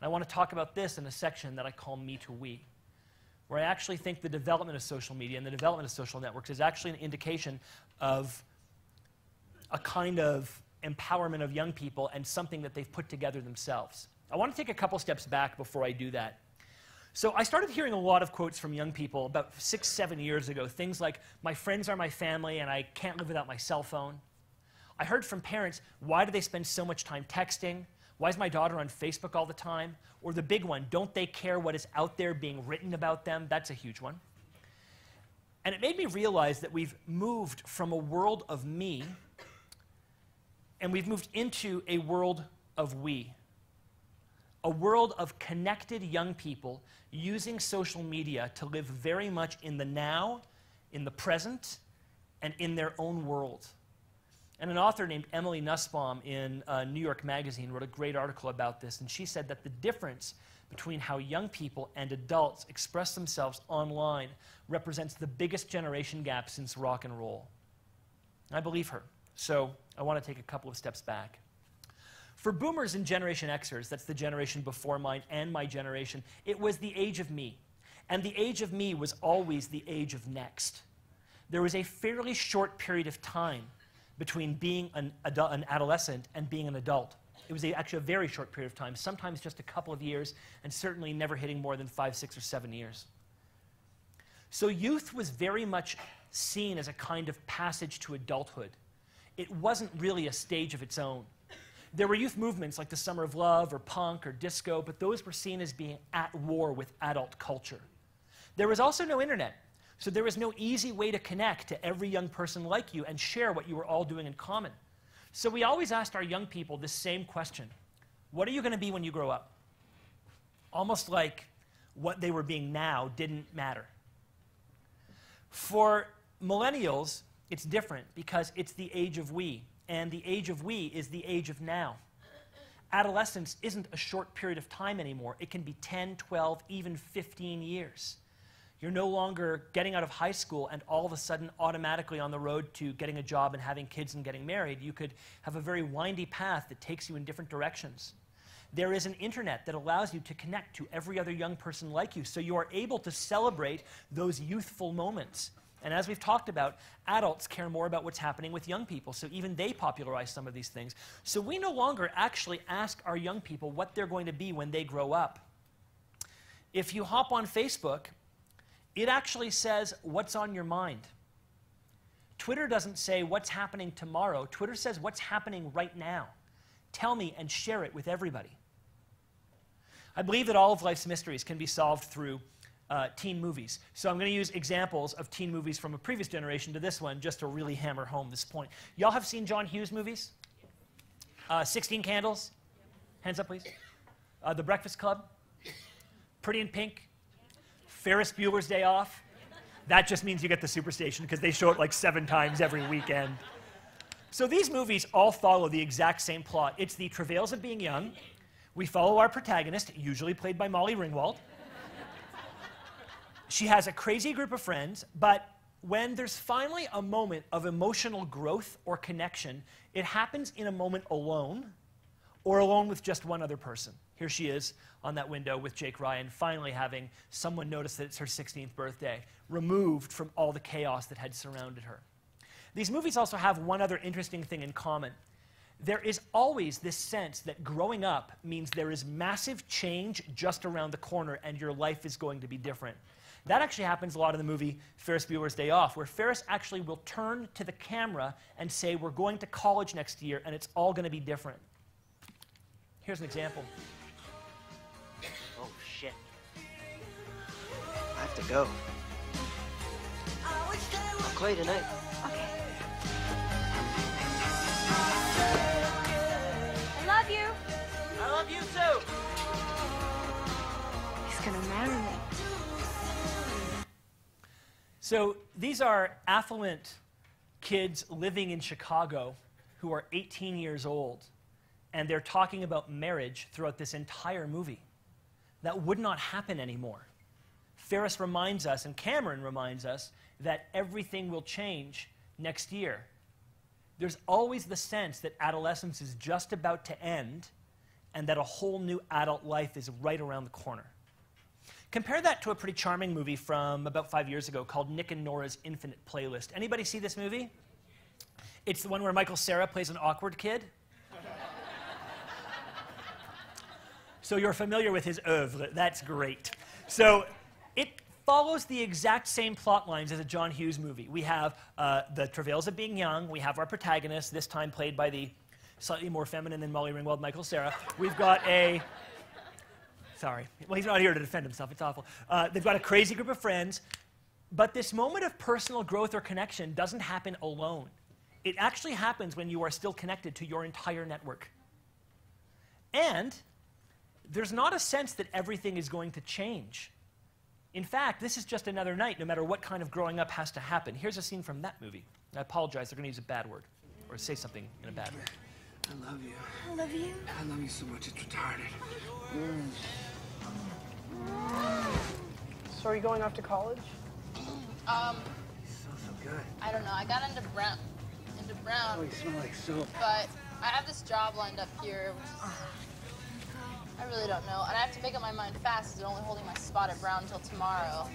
And I want to talk about this in a section that I call Me to We, where I actually think the development of social media and the development of social networks is actually an indication of a kind of empowerment of young people and something that they've put together themselves. I want to take a couple steps back before I do that. So I started hearing a lot of quotes from young people about six, seven years ago. Things like, my friends are my family and I can't live without my cell phone. I heard from parents, why do they spend so much time texting? Why is my daughter on Facebook all the time? Or the big one, don't they care what is out there being written about them? That's a huge one. And it made me realize that we've moved from a world of me and we've moved into a world of we. A world of connected young people using social media to live very much in the now, in the present, and in their own world. And an author named Emily Nussbaum in uh, New York Magazine wrote a great article about this, and she said that the difference between how young people and adults express themselves online represents the biggest generation gap since rock and roll. I believe her. So I want to take a couple of steps back. For boomers and Generation Xers, that's the generation before mine and my generation, it was the age of me. And the age of me was always the age of next. There was a fairly short period of time between being an, an adolescent and being an adult. It was a, actually a very short period of time, sometimes just a couple of years, and certainly never hitting more than five, six, or seven years. So youth was very much seen as a kind of passage to adulthood it wasn't really a stage of its own. There were youth movements like the Summer of Love or punk or disco, but those were seen as being at war with adult culture. There was also no internet, so there was no easy way to connect to every young person like you and share what you were all doing in common. So we always asked our young people this same question What are you going to be when you grow up? Almost like what they were being now didn't matter. For millennials, it's different because it's the age of we, and the age of we is the age of now. Adolescence isn't a short period of time anymore. It can be 10, 12, even 15 years. You're no longer getting out of high school and all of a sudden automatically on the road to getting a job and having kids and getting married. You could have a very windy path that takes you in different directions. There is an internet that allows you to connect to every other young person like you, so you are able to celebrate those youthful moments and as we've talked about, adults care more about what's happening with young people, so even they popularize some of these things. So we no longer actually ask our young people what they're going to be when they grow up. If you hop on Facebook, it actually says what's on your mind. Twitter doesn't say what's happening tomorrow, Twitter says what's happening right now. Tell me and share it with everybody. I believe that all of life's mysteries can be solved through uh, teen movies. So I'm going to use examples of teen movies from a previous generation to this one just to really hammer home this point. Y'all have seen John Hughes movies? Uh, 16 Candles? Hands up, please. Uh, the Breakfast Club? Pretty in Pink? Ferris Bueller's Day Off? That just means you get the Superstation because they show it like seven times every weekend. So these movies all follow the exact same plot. It's the travails of being young. We follow our protagonist, usually played by Molly Ringwald she has a crazy group of friends, but when there's finally a moment of emotional growth or connection, it happens in a moment alone or alone with just one other person. Here she is on that window with Jake Ryan, finally having someone notice that it's her 16th birthday, removed from all the chaos that had surrounded her. These movies also have one other interesting thing in common. There is always this sense that growing up means there is massive change just around the corner and your life is going to be different. That actually happens a lot in the movie Ferris Bueller's Day Off, where Ferris actually will turn to the camera and say, We're going to college next year and it's all going to be different. Here's an example. Oh, shit. I have to go. I'll call you tonight. Okay. I love you. I love you too. He's gonna marry me. So these are affluent kids living in Chicago who are 18 years old, and they're talking about marriage throughout this entire movie. That would not happen anymore. Ferris reminds us, and Cameron reminds us, that everything will change next year. There's always the sense that adolescence is just about to end and that a whole new adult life is right around the corner. Compare that to a pretty charming movie from about five years ago called Nick and Nora's Infinite Playlist. Anybody see this movie? It's the one where Michael Cera plays an awkward kid. so you're familiar with his oeuvre. That's great. So it follows the exact same plot lines as a John Hughes movie. We have uh, the travails of being young. We have our protagonist, this time played by the slightly more feminine than Molly Ringwald, Michael Cera. We've got a Sorry. Well, he's not here to defend himself. It's awful. Uh, they've got a crazy group of friends. But this moment of personal growth or connection doesn't happen alone. It actually happens when you are still connected to your entire network. And there's not a sense that everything is going to change. In fact, this is just another night, no matter what kind of growing up has to happen. Here's a scene from that movie. I apologize, they're going to use a bad word or say something in a bad way. I love you. I love you. I love you so much, it's retarded. So are you going off to college? Um, So, so good. I don't know. I got into brown, into Brown. Oh, brown, you smell like soap. but I have this job lined up here, which is I really don't know, and I have to make up my mind fast. Because they're only holding my spot at Brown until tomorrow.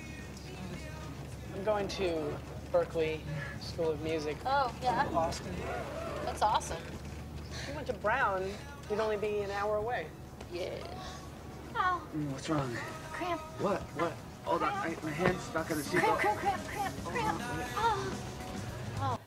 I'm going to Berklee School of Music. Oh yeah, Boston. that's awesome. If you went to Brown, you'd only be an hour away. Yeah. Oh, what's wrong? cramp, What? What? Hold on. I, my hand's stuck on the cramp, seatbelt. cramp, cramp, cramp, cramp. Oh. oh.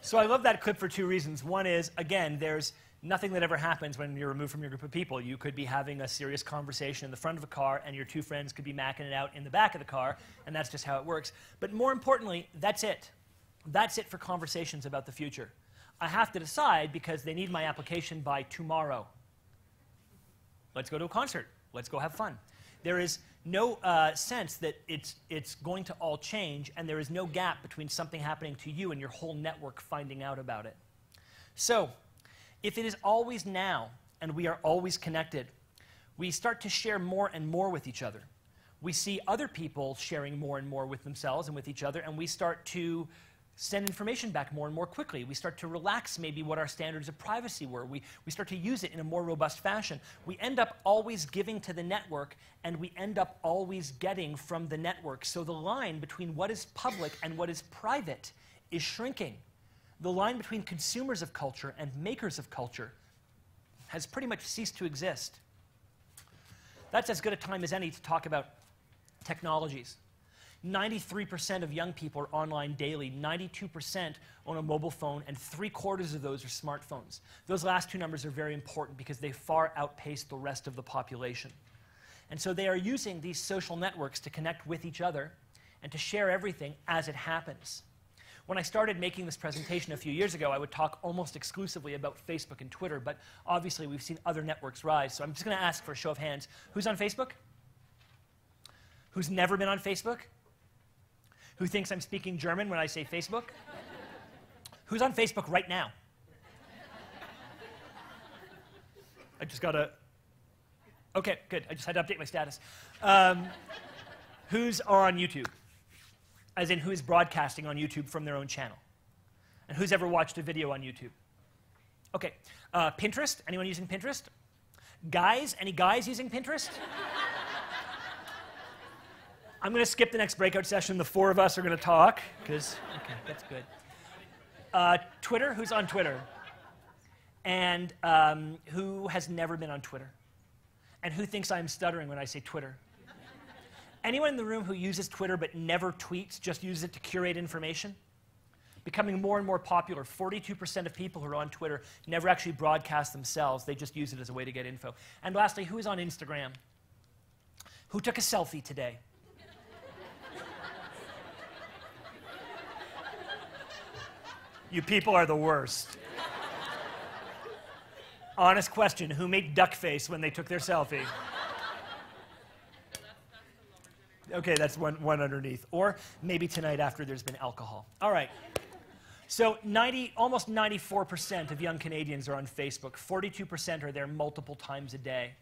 So I love that clip for two reasons. One is, again, there's nothing that ever happens when you're removed from your group of people. You could be having a serious conversation in the front of a car, and your two friends could be macking it out in the back of the car, and that's just how it works. But more importantly, that's it. That's it for conversations about the future. I have to decide because they need my application by tomorrow. Let's go to a concert. Let's go have fun. There is no uh, sense that it's, it's going to all change, and there is no gap between something happening to you and your whole network finding out about it. So, if it is always now and we are always connected, we start to share more and more with each other. We see other people sharing more and more with themselves and with each other, and we start to send information back more and more quickly. We start to relax maybe what our standards of privacy were. We, we start to use it in a more robust fashion. We end up always giving to the network, and we end up always getting from the network. So the line between what is public and what is private is shrinking. The line between consumers of culture and makers of culture has pretty much ceased to exist. That's as good a time as any to talk about technologies. 93% of young people are online daily, 92% own a mobile phone, and three quarters of those are smartphones. Those last two numbers are very important because they far outpace the rest of the population. And so they are using these social networks to connect with each other and to share everything as it happens. When I started making this presentation a few years ago, I would talk almost exclusively about Facebook and Twitter, but obviously we've seen other networks rise. So I'm just going to ask for a show of hands. Who's on Facebook? Who's never been on Facebook? Who thinks I'm speaking German when I say Facebook? Who's on Facebook right now? I just got to. Okay, good. I just had to update my status. Um, Who's on YouTube? As in, who's broadcasting on YouTube from their own channel? And who's ever watched a video on YouTube? Okay. Uh, Pinterest? Anyone using Pinterest? Guys? Any guys using Pinterest? I'm going to skip the next breakout session. The four of us are going to talk because, okay, that's good. Uh, Twitter? Who's on Twitter? And um, who has never been on Twitter? And who thinks I'm stuttering when I say Twitter? Anyone in the room who uses Twitter but never tweets, just uses it to curate information? Becoming more and more popular. 42% of people who are on Twitter never actually broadcast themselves, they just use it as a way to get info. And lastly, who is on Instagram? Who took a selfie today? You people are the worst. Honest question who made duck face when they took their selfie? Okay, that's one, one underneath. Or maybe tonight after there's been alcohol. All right. So 90, almost 94% of young Canadians are on Facebook. 42% are there multiple times a day.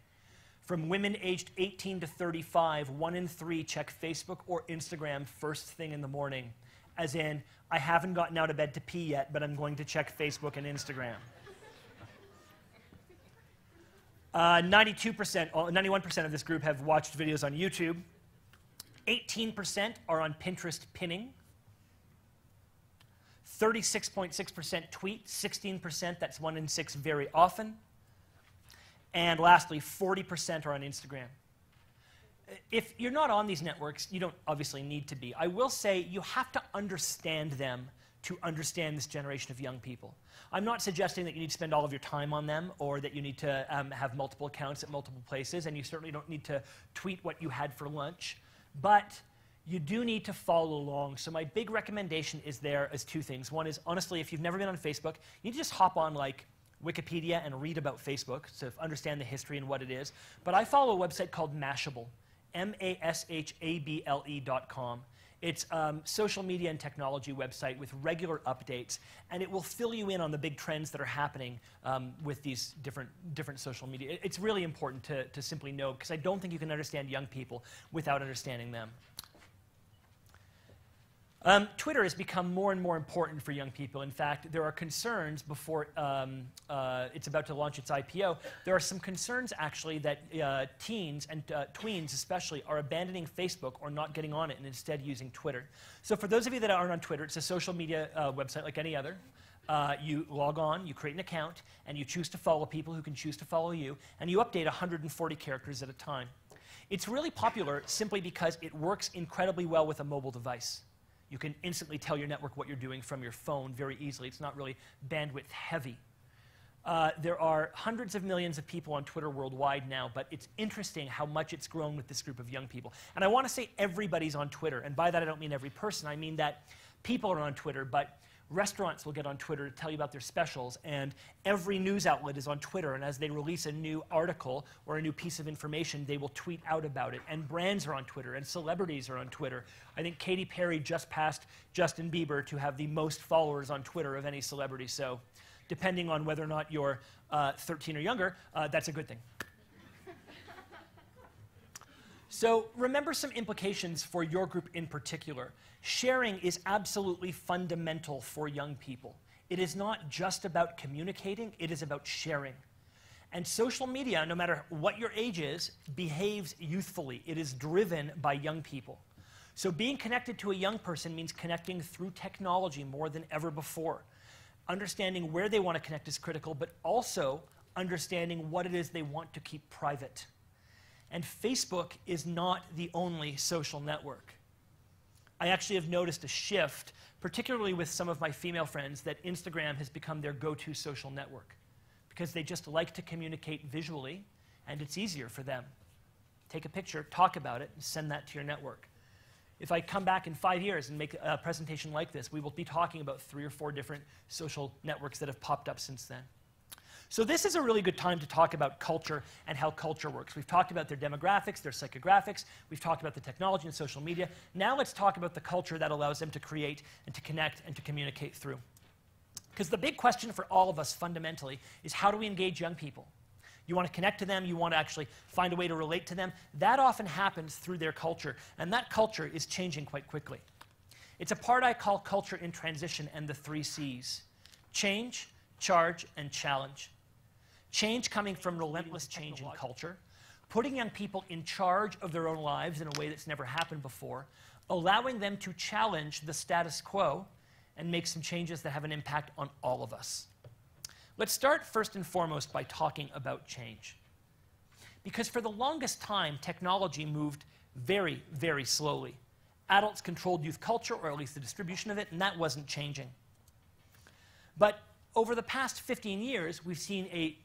From women aged 18 to 35, one in three check Facebook or Instagram first thing in the morning. As in, I haven't gotten out of bed to pee yet, but I'm going to check Facebook and Instagram. Uh, 92%, 91% of this group have watched videos on YouTube. 18% are on Pinterest pinning. 36.6% tweet, 16%, that's one in six very often. And lastly, 40% are on Instagram. If you're not on these networks, you don't obviously need to be. I will say you have to understand them to understand this generation of young people. I'm not suggesting that you need to spend all of your time on them or that you need to um, have multiple accounts at multiple places, and you certainly don't need to tweet what you had for lunch. But you do need to follow along. So my big recommendation is there is two things. One is, honestly, if you've never been on Facebook, you need to just hop on like Wikipedia and read about Facebook to understand the history and what it is. But I follow a website called Mashable, M-A-S-H-A-B-L-E dot com. It's a um, social media and technology website with regular updates, and it will fill you in on the big trends that are happening um, with these different, different social media. It's really important to, to simply know, because I don't think you can understand young people without understanding them. Um, Twitter has become more and more important for young people. In fact, there are concerns before um, uh, it's about to launch its IPO. There are some concerns actually that uh, teens and uh, tweens especially are abandoning Facebook or not getting on it and instead using Twitter. So for those of you that aren't on Twitter, it's a social media uh, website like any other. Uh, you log on, you create an account, and you choose to follow people who can choose to follow you, and you update 140 characters at a time. It's really popular simply because it works incredibly well with a mobile device. You can instantly tell your network what you're doing from your phone very easily. It's not really bandwidth heavy. Uh, there are hundreds of millions of people on Twitter worldwide now, but it's interesting how much it's grown with this group of young people. And I want to say everybody's on Twitter. And by that, I don't mean every person. I mean that people are on Twitter, but Restaurants will get on Twitter to tell you about their specials, and every news outlet is on Twitter. And as they release a new article or a new piece of information, they will tweet out about it. And brands are on Twitter, and celebrities are on Twitter. I think Katy Perry just passed Justin Bieber to have the most followers on Twitter of any celebrity. So, depending on whether or not you're uh, 13 or younger, uh, that's a good thing. So remember some implications for your group in particular. Sharing is absolutely fundamental for young people. It is not just about communicating, it is about sharing. And social media, no matter what your age is, behaves youthfully. It is driven by young people. So being connected to a young person means connecting through technology more than ever before. Understanding where they want to connect is critical, but also understanding what it is they want to keep private. And Facebook is not the only social network. I actually have noticed a shift, particularly with some of my female friends, that Instagram has become their go to social network because they just like to communicate visually and it's easier for them. Take a picture, talk about it, and send that to your network. If I come back in five years and make a presentation like this, we will be talking about three or four different social networks that have popped up since then. So this is a really good time to talk about culture and how culture works. We've talked about their demographics, their psychographics. We've talked about the technology and social media. Now let's talk about the culture that allows them to create and to connect and to communicate through. Because the big question for all of us fundamentally is how do we engage young people? You want to connect to them, you want to actually find a way to relate to them. That often happens through their culture, and that culture is changing quite quickly. It's a part I call culture in transition and the three C's change, charge, and challenge. Change coming from relentless change in culture, putting young people in charge of their own lives in a way that's never happened before, allowing them to challenge the status quo and make some changes that have an impact on all of us. Let's start first and foremost by talking about change. Because for the longest time, technology moved very, very slowly. Adults controlled youth culture, or at least the distribution of it, and that wasn't changing. But over the past 15 years, we've seen a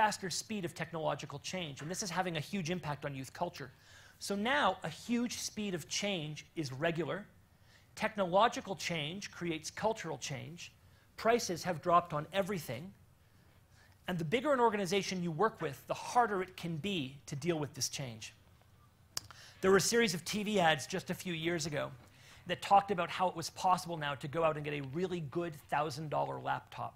faster speed of technological change, and this is having a huge impact on youth culture. So now, a huge speed of change is regular. Technological change creates cultural change. Prices have dropped on everything. And the bigger an organization you work with, the harder it can be to deal with this change. There were a series of TV ads just a few years ago that talked about how it was possible now to go out and get a really good $1,000 laptop.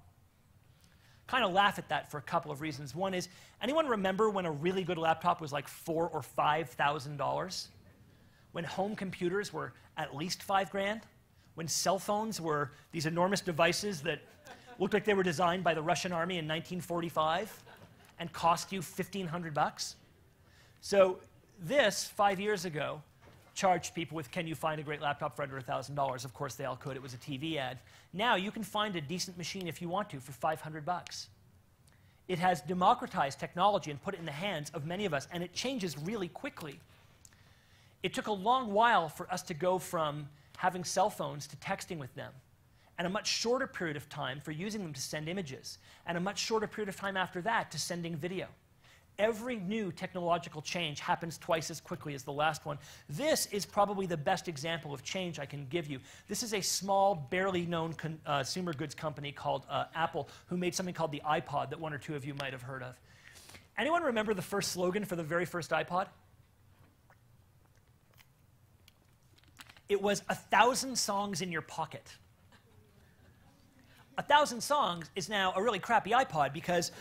Kind of laugh at that for a couple of reasons. One is, anyone remember when a really good laptop was like four or five thousand dollars? When home computers were at least five grand? When cell phones were these enormous devices that looked like they were designed by the Russian army in 1945 and cost you 1500 bucks? So this, five years ago, charged people with can you find a great laptop for under $1,000? Of course, they all could. It was a TV ad. Now you can find a decent machine if you want to for 500 bucks. It has democratized technology and put it in the hands of many of us, and it changes really quickly. It took a long while for us to go from having cell phones to texting with them, and a much shorter period of time for using them to send images, and a much shorter period of time after that to sending video. Every new technological change happens twice as quickly as the last one. This is probably the best example of change I can give you. This is a small, barely known con uh, consumer goods company called uh, Apple who made something called the iPod that one or two of you might have heard of. Anyone remember the first slogan for the very first iPod? It was a thousand songs in your pocket. A thousand songs is now a really crappy iPod because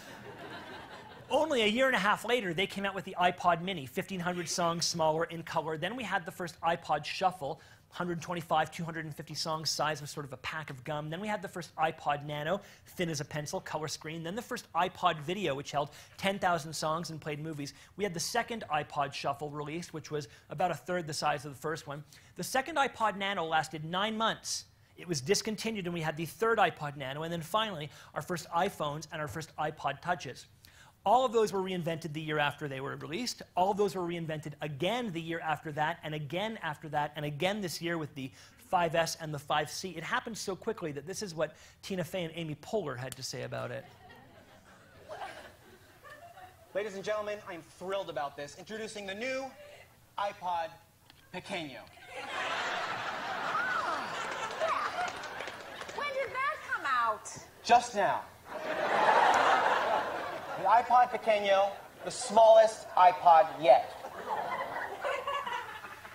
only a year and a half later, they came out with the iPod Mini, 1,500 songs smaller in color. Then we had the first iPod Shuffle, 125, 250 songs, size of sort of a pack of gum. Then we had the first iPod Nano, thin as a pencil, color screen. Then the first iPod Video, which held 10,000 songs and played movies. We had the second iPod Shuffle released, which was about a third the size of the first one. The second iPod Nano lasted nine months. It was discontinued, and we had the third iPod Nano, and then finally, our first iPhones and our first iPod Touches. All of those were reinvented the year after they were released. All of those were reinvented again the year after that, and again after that, and again this year with the 5S and the 5C. It happened so quickly that this is what Tina Fey and Amy Poehler had to say about it. Ladies and gentlemen, I'm thrilled about this. Introducing the new iPod Pequeño. When did that come out? Just now. The iPod Pequeño, the smallest iPod yet.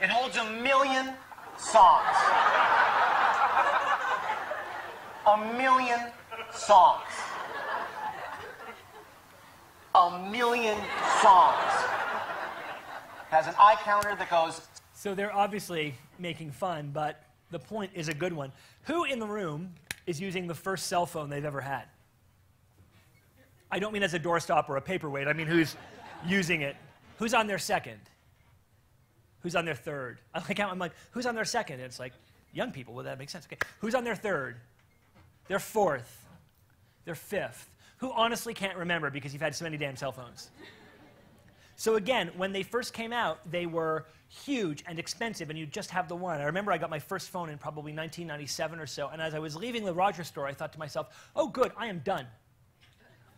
It holds a million songs. A million songs. A million songs. Has an eye counter that goes. So they're obviously making fun, but the point is a good one. Who in the room is using the first cell phone they've ever had? I don't mean as a doorstop or a paperweight. I mean who's using it. Who's on their second? Who's on their third? I like how I'm like, who's on their second? And it's like, young people. Well, that makes sense. Okay. Who's on their third? Their fourth. Their fifth. Who honestly can't remember because you've had so many damn cell phones? So again, when they first came out, they were huge and expensive, and you just have the one. I remember I got my first phone in probably 1997 or so, and as I was leaving the Rogers store, I thought to myself, oh, good, I am done.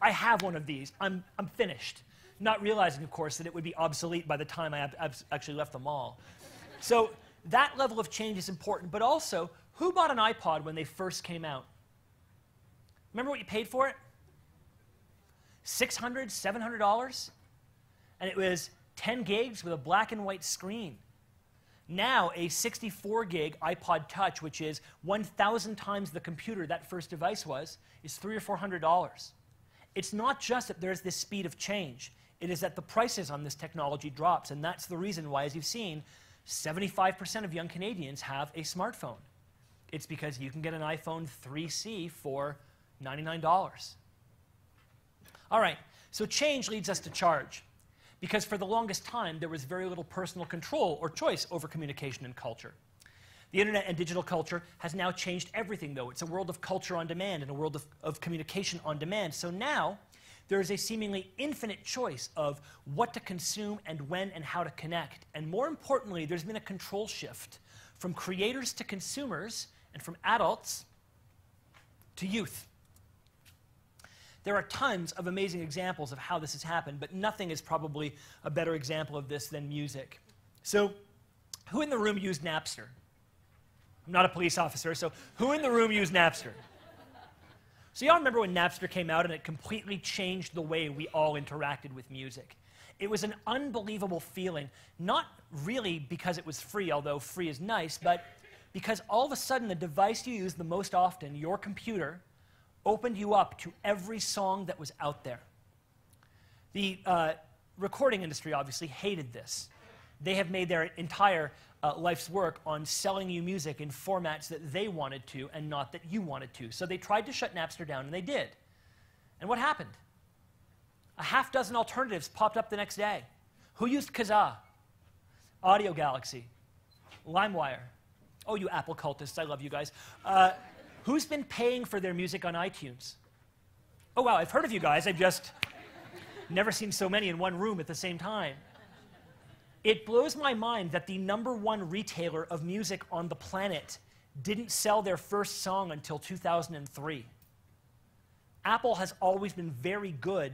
I have one of these. I'm, I'm finished. Not realizing, of course, that it would be obsolete by the time I actually left the mall. So that level of change is important. But also, who bought an iPod when they first came out? Remember what you paid for it? $600, $700? And it was 10 gigs with a black and white screen. Now, a 64 gig iPod Touch, which is 1,000 times the computer that first device was, is three or four hundred dollars. It's not just that there's this speed of change, it is that the prices on this technology drops. And that's the reason why, as you've seen, 75% of young Canadians have a smartphone. It's because you can get an iPhone 3C for $99. All right, so change leads us to charge. Because for the longest time, there was very little personal control or choice over communication and culture. The internet and digital culture has now changed everything, though. It's a world of culture on demand and a world of, of communication on demand. So now, there is a seemingly infinite choice of what to consume and when and how to connect. And more importantly, there's been a control shift from creators to consumers and from adults to youth. There are tons of amazing examples of how this has happened, but nothing is probably a better example of this than music. So, who in the room used Napster? I'm not a police officer, so who in the room used Napster? So, y'all remember when Napster came out and it completely changed the way we all interacted with music? It was an unbelievable feeling, not really because it was free, although free is nice, but because all of a sudden the device you use the most often, your computer, opened you up to every song that was out there. The uh, recording industry obviously hated this. They have made their entire uh, life's work on selling you music in formats that they wanted to and not that you wanted to. So they tried to shut Napster down, and they did. And what happened? A half dozen alternatives popped up the next day. Who used Kazaa? Audio Galaxy, LimeWire. Oh, you Apple cultists, I love you guys. Uh, who's been paying for their music on iTunes? Oh, wow, I've heard of you guys. I've just never seen so many in one room at the same time. It blows my mind that the number one retailer of music on the planet didn't sell their first song until 2003. Apple has always been very good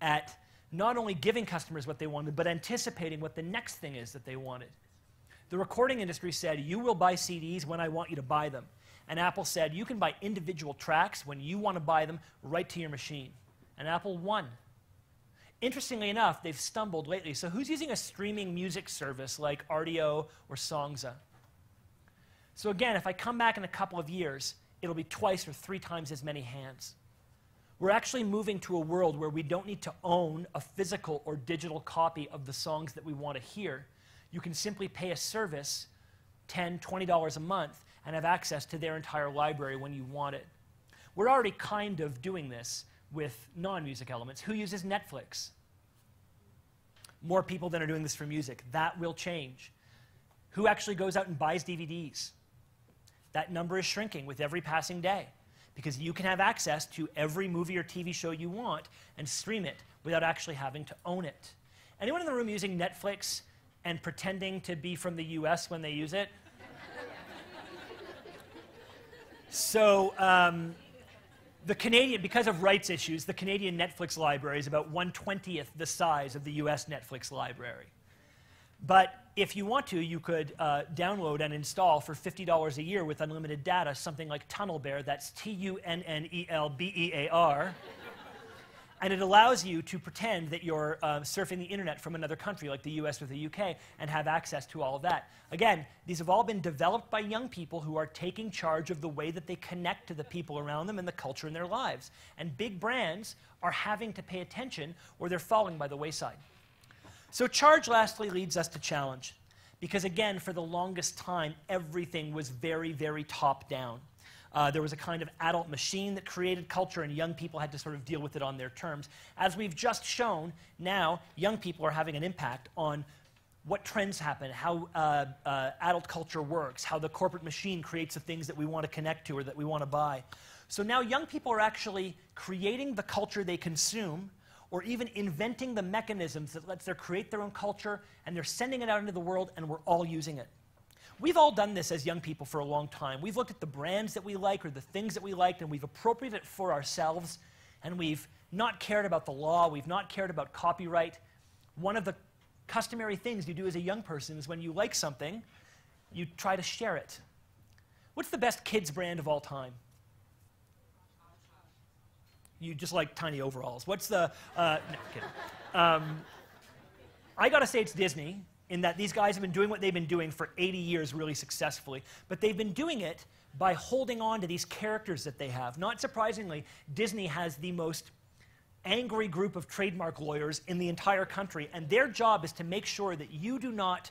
at not only giving customers what they wanted, but anticipating what the next thing is that they wanted. The recording industry said, You will buy CDs when I want you to buy them. And Apple said, You can buy individual tracks when you want to buy them right to your machine. And Apple won. Interestingly enough, they've stumbled lately. So, who's using a streaming music service like Rdio or Songza? So, again, if I come back in a couple of years, it'll be twice or three times as many hands. We're actually moving to a world where we don't need to own a physical or digital copy of the songs that we want to hear. You can simply pay a service $10, $20 a month and have access to their entire library when you want it. We're already kind of doing this with non music elements. Who uses Netflix? More people than are doing this for music. That will change. Who actually goes out and buys DVDs? That number is shrinking with every passing day because you can have access to every movie or TV show you want and stream it without actually having to own it. Anyone in the room using Netflix and pretending to be from the US when they use it? so, um, the Canadian, because of rights issues, the Canadian Netflix library is about 120th the size of the US Netflix library. But if you want to, you could uh, download and install for $50 a year with unlimited data something like TunnelBear. That's T U N N E L B E A R and it allows you to pretend that you're uh, surfing the internet from another country, like the US or the UK, and have access to all of that. Again, these have all been developed by young people who are taking charge of the way that they connect to the people around them and the culture in their lives. And big brands are having to pay attention or they're falling by the wayside. So, charge lastly leads us to challenge. Because again, for the longest time, everything was very, very top down. Uh, there was a kind of adult machine that created culture, and young people had to sort of deal with it on their terms. As we've just shown, now young people are having an impact on what trends happen, how uh, uh, adult culture works, how the corporate machine creates the things that we want to connect to or that we want to buy. So now young people are actually creating the culture they consume or even inventing the mechanisms that lets them create their own culture and they're sending it out into the world and we're all using it. We've all done this as young people for a long time. We've looked at the brands that we like or the things that we liked, and we've appropriated it for ourselves, and we've not cared about the law, we've not cared about copyright. One of the customary things you do as a young person is when you like something, you try to share it. What's the best kids brand of all time? You just like tiny overalls. What's the, uh, no, kidding. Um, I gotta say it's Disney in that these guys have been doing what they've been doing for 80 years really successfully, but they've been doing it by holding on to these characters that they have. Not surprisingly, Disney has the most angry group of trademark lawyers in the entire country, and their job is to make sure that you do not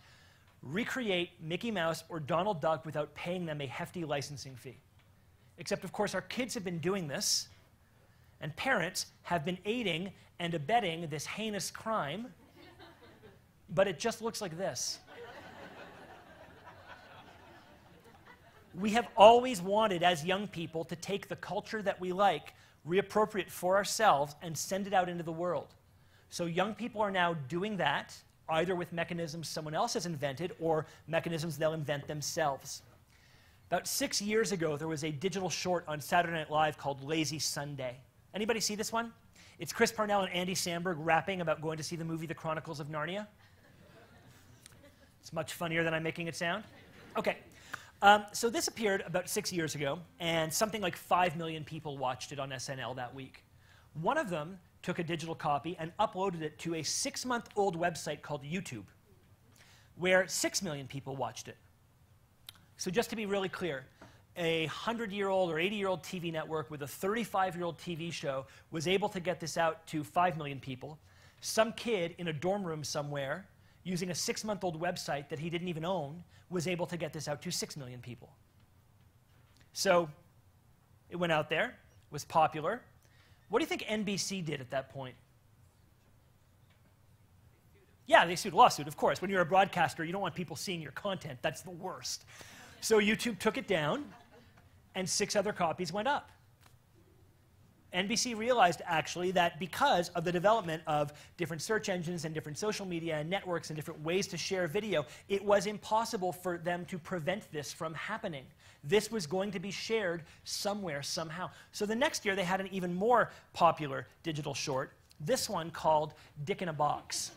recreate Mickey Mouse or Donald Duck without paying them a hefty licensing fee. Except, of course, our kids have been doing this, and parents have been aiding and abetting this heinous crime, but it just looks like this. We have always wanted, as young people, to take the culture that we like, reappropriate for ourselves, and send it out into the world. So young people are now doing that, either with mechanisms someone else has invented or mechanisms they'll invent themselves. About six years ago, there was a digital short on Saturday Night Live called Lazy Sunday. Anybody see this one? It's Chris Parnell and Andy Samberg rapping about going to see the movie The Chronicles of Narnia. It's much funnier than I'm making it sound. Okay. Um, so this appeared about six years ago, and something like 5 million people watched it on SNL that week. One of them took a digital copy and uploaded it to a six month old website called YouTube, where 6 million people watched it. So, just to be really clear, a 100 year old or 80 year old TV network with a 35 year old TV show was able to get this out to 5 million people. Some kid in a dorm room somewhere using a six month old website that he didn't even own was able to get this out to 6 million people. So it went out there, was popular. What do you think NBC did at that point? Yeah, they sued a lawsuit, of course. When you're a broadcaster, you don't want people seeing your content. That's the worst. So YouTube took it down, and six other copies went up. NBC realized actually that because of the development of different search engines and different social media and networks and different ways to share video, it was impossible for them to prevent this from happening. This was going to be shared somewhere, somehow. So the next year, they had an even more popular digital short, this one called Dick in a Box.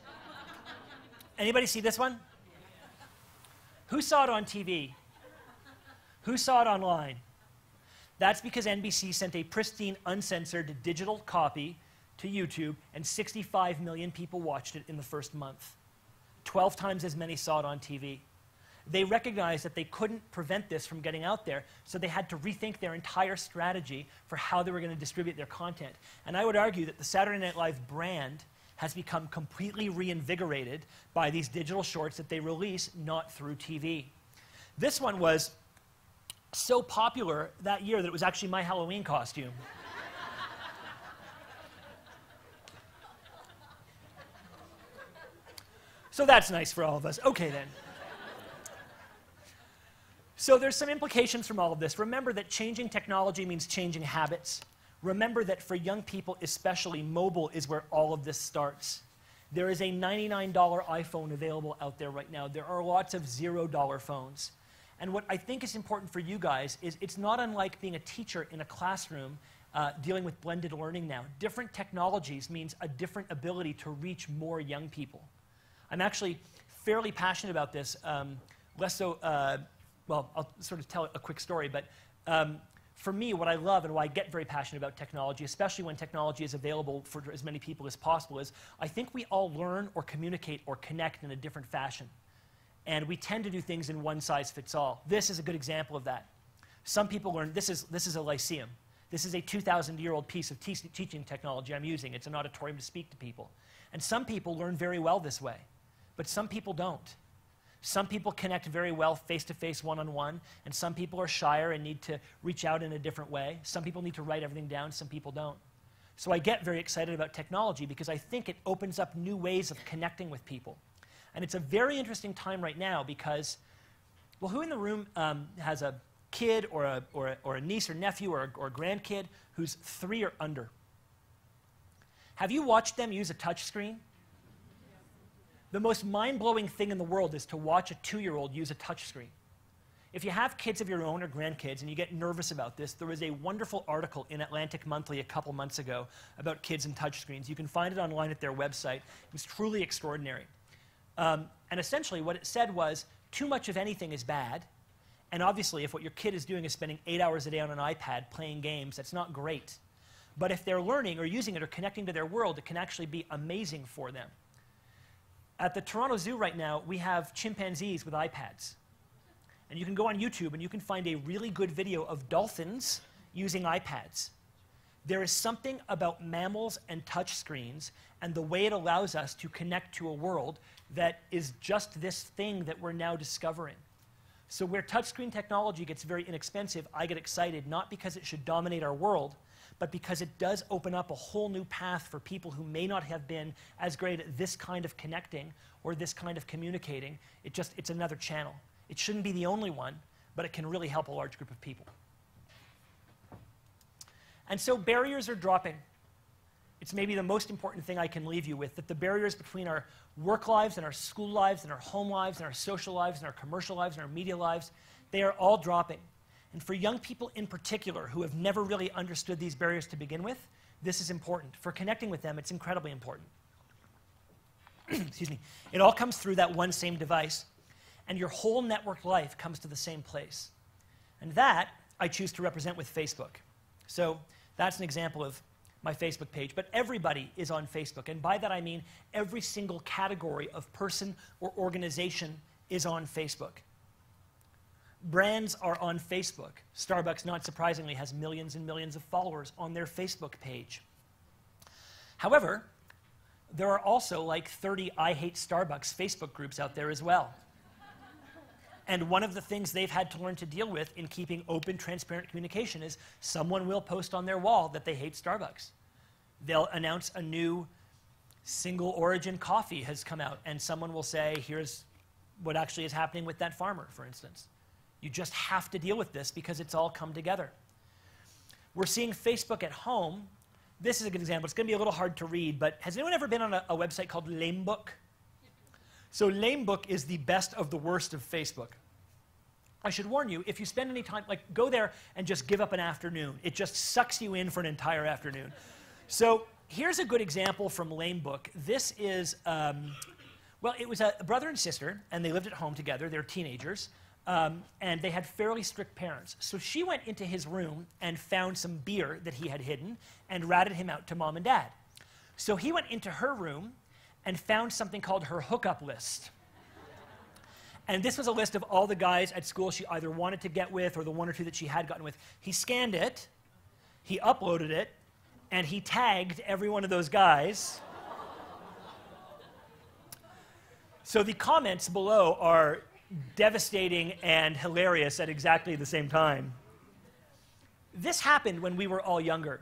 Anybody see this one? Who saw it on TV? Who saw it online? That's because NBC sent a pristine, uncensored digital copy to YouTube, and 65 million people watched it in the first month. 12 times as many saw it on TV. They recognized that they couldn't prevent this from getting out there, so they had to rethink their entire strategy for how they were going to distribute their content. And I would argue that the Saturday Night Live brand has become completely reinvigorated by these digital shorts that they release not through TV. This one was so popular that year that it was actually my Halloween costume. so that's nice for all of us. Okay, then. So there's some implications from all of this. Remember that changing technology means changing habits. Remember that for young people, especially, mobile is where all of this starts. There is a $99 iPhone available out there right now. There are lots of $0 phones. And what I think is important for you guys is it's not unlike being a teacher in a classroom uh, dealing with blended learning now. Different technologies means a different ability to reach more young people. I'm actually fairly passionate about this. Um, less so, uh, well, I'll sort of tell a quick story, but um, for me, what I love and why I get very passionate about technology, especially when technology is available for as many people as possible, is I think we all learn or communicate or connect in a different fashion. And we tend to do things in one size fits all. This is a good example of that. Some people learn, this is, this is a lyceum. This is a 2,000 year old piece of te teaching technology I'm using. It's an auditorium to speak to people. And some people learn very well this way, but some people don't. Some people connect very well face to face, one on one, and some people are shyer and need to reach out in a different way. Some people need to write everything down, some people don't. So I get very excited about technology because I think it opens up new ways of connecting with people. And it's a very interesting time right now because, well, who in the room um, has a kid or a, or a, or a niece or nephew or a, or a grandkid who's three or under? Have you watched them use a touchscreen? The most mind blowing thing in the world is to watch a two year old use a touchscreen. If you have kids of your own or grandkids and you get nervous about this, there was a wonderful article in Atlantic Monthly a couple months ago about kids and touchscreens. You can find it online at their website. It was truly extraordinary. Um, and essentially, what it said was too much of anything is bad. And obviously, if what your kid is doing is spending eight hours a day on an iPad playing games, that's not great. But if they're learning or using it or connecting to their world, it can actually be amazing for them. At the Toronto Zoo right now, we have chimpanzees with iPads. And you can go on YouTube and you can find a really good video of dolphins using iPads. There is something about mammals and touchscreens and the way it allows us to connect to a world that is just this thing that we're now discovering. So, where touchscreen technology gets very inexpensive, I get excited not because it should dominate our world, but because it does open up a whole new path for people who may not have been as great at this kind of connecting or this kind of communicating. It just, it's another channel. It shouldn't be the only one, but it can really help a large group of people. And so barriers are dropping. It's maybe the most important thing I can leave you with that the barriers between our work lives and our school lives and our home lives and our social lives and our commercial lives and our media lives, they are all dropping. And for young people in particular who have never really understood these barriers to begin with, this is important. For connecting with them, it's incredibly important. Excuse me. It all comes through that one same device, and your whole network life comes to the same place. And that I choose to represent with Facebook. So that's an example of my Facebook page. But everybody is on Facebook. And by that I mean every single category of person or organization is on Facebook. Brands are on Facebook. Starbucks, not surprisingly, has millions and millions of followers on their Facebook page. However, there are also like 30 I Hate Starbucks Facebook groups out there as well. And one of the things they've had to learn to deal with in keeping open, transparent communication is someone will post on their wall that they hate Starbucks. They'll announce a new single origin coffee has come out, and someone will say, here's what actually is happening with that farmer, for instance. You just have to deal with this because it's all come together. We're seeing Facebook at home. This is a good example. It's going to be a little hard to read, but has anyone ever been on a, a website called Lamebook? So Lamebook is the best of the worst of Facebook. I should warn you, if you spend any time, like go there and just give up an afternoon. It just sucks you in for an entire afternoon. So here's a good example from Lamebook. This is, um, well, it was a brother and sister, and they lived at home together. They're teenagers. Um, and they had fairly strict parents. So she went into his room and found some beer that he had hidden and ratted him out to mom and dad. So he went into her room and found something called her hookup list. And this was a list of all the guys at school she either wanted to get with or the one or two that she had gotten with. He scanned it, he uploaded it, and he tagged every one of those guys. So the comments below are devastating and hilarious at exactly the same time. This happened when we were all younger.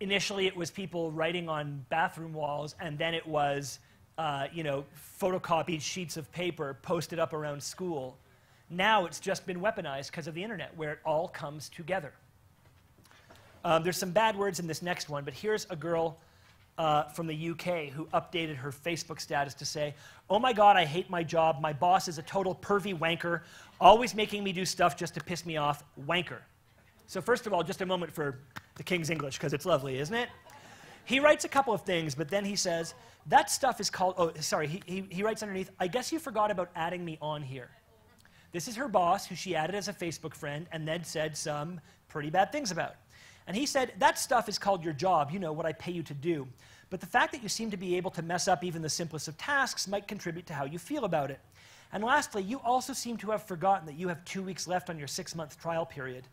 Initially, it was people writing on bathroom walls, and then it was, uh, you know, photocopied sheets of paper posted up around school. Now it's just been weaponized because of the internet, where it all comes together. Um, there's some bad words in this next one, but here's a girl uh, from the UK who updated her Facebook status to say, Oh my God, I hate my job. My boss is a total pervy wanker, always making me do stuff just to piss me off. Wanker. So, first of all, just a moment for the King's English, because it's lovely, isn't it? He writes a couple of things, but then he says, That stuff is called, oh, sorry, he, he, he writes underneath, I guess you forgot about adding me on here. This is her boss, who she added as a Facebook friend, and then said some pretty bad things about. And he said, That stuff is called your job, you know, what I pay you to do. But the fact that you seem to be able to mess up even the simplest of tasks might contribute to how you feel about it. And lastly, you also seem to have forgotten that you have two weeks left on your six month trial period.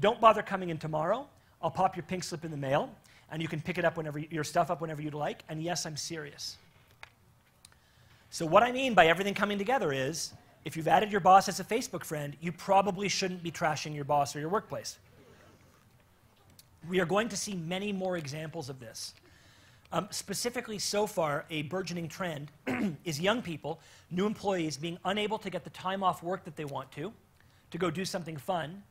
Don't bother coming in tomorrow. I'll pop your pink slip in the mail, and you can pick it up whenever your stuff up whenever you'd like. And yes, I'm serious. So what I mean by everything coming together is if you've added your boss as a Facebook friend, you probably shouldn't be trashing your boss or your workplace. We are going to see many more examples of this. Um, specifically, so far, a burgeoning trend is young people, new employees, being unable to get the time off work that they want to, to go do something fun,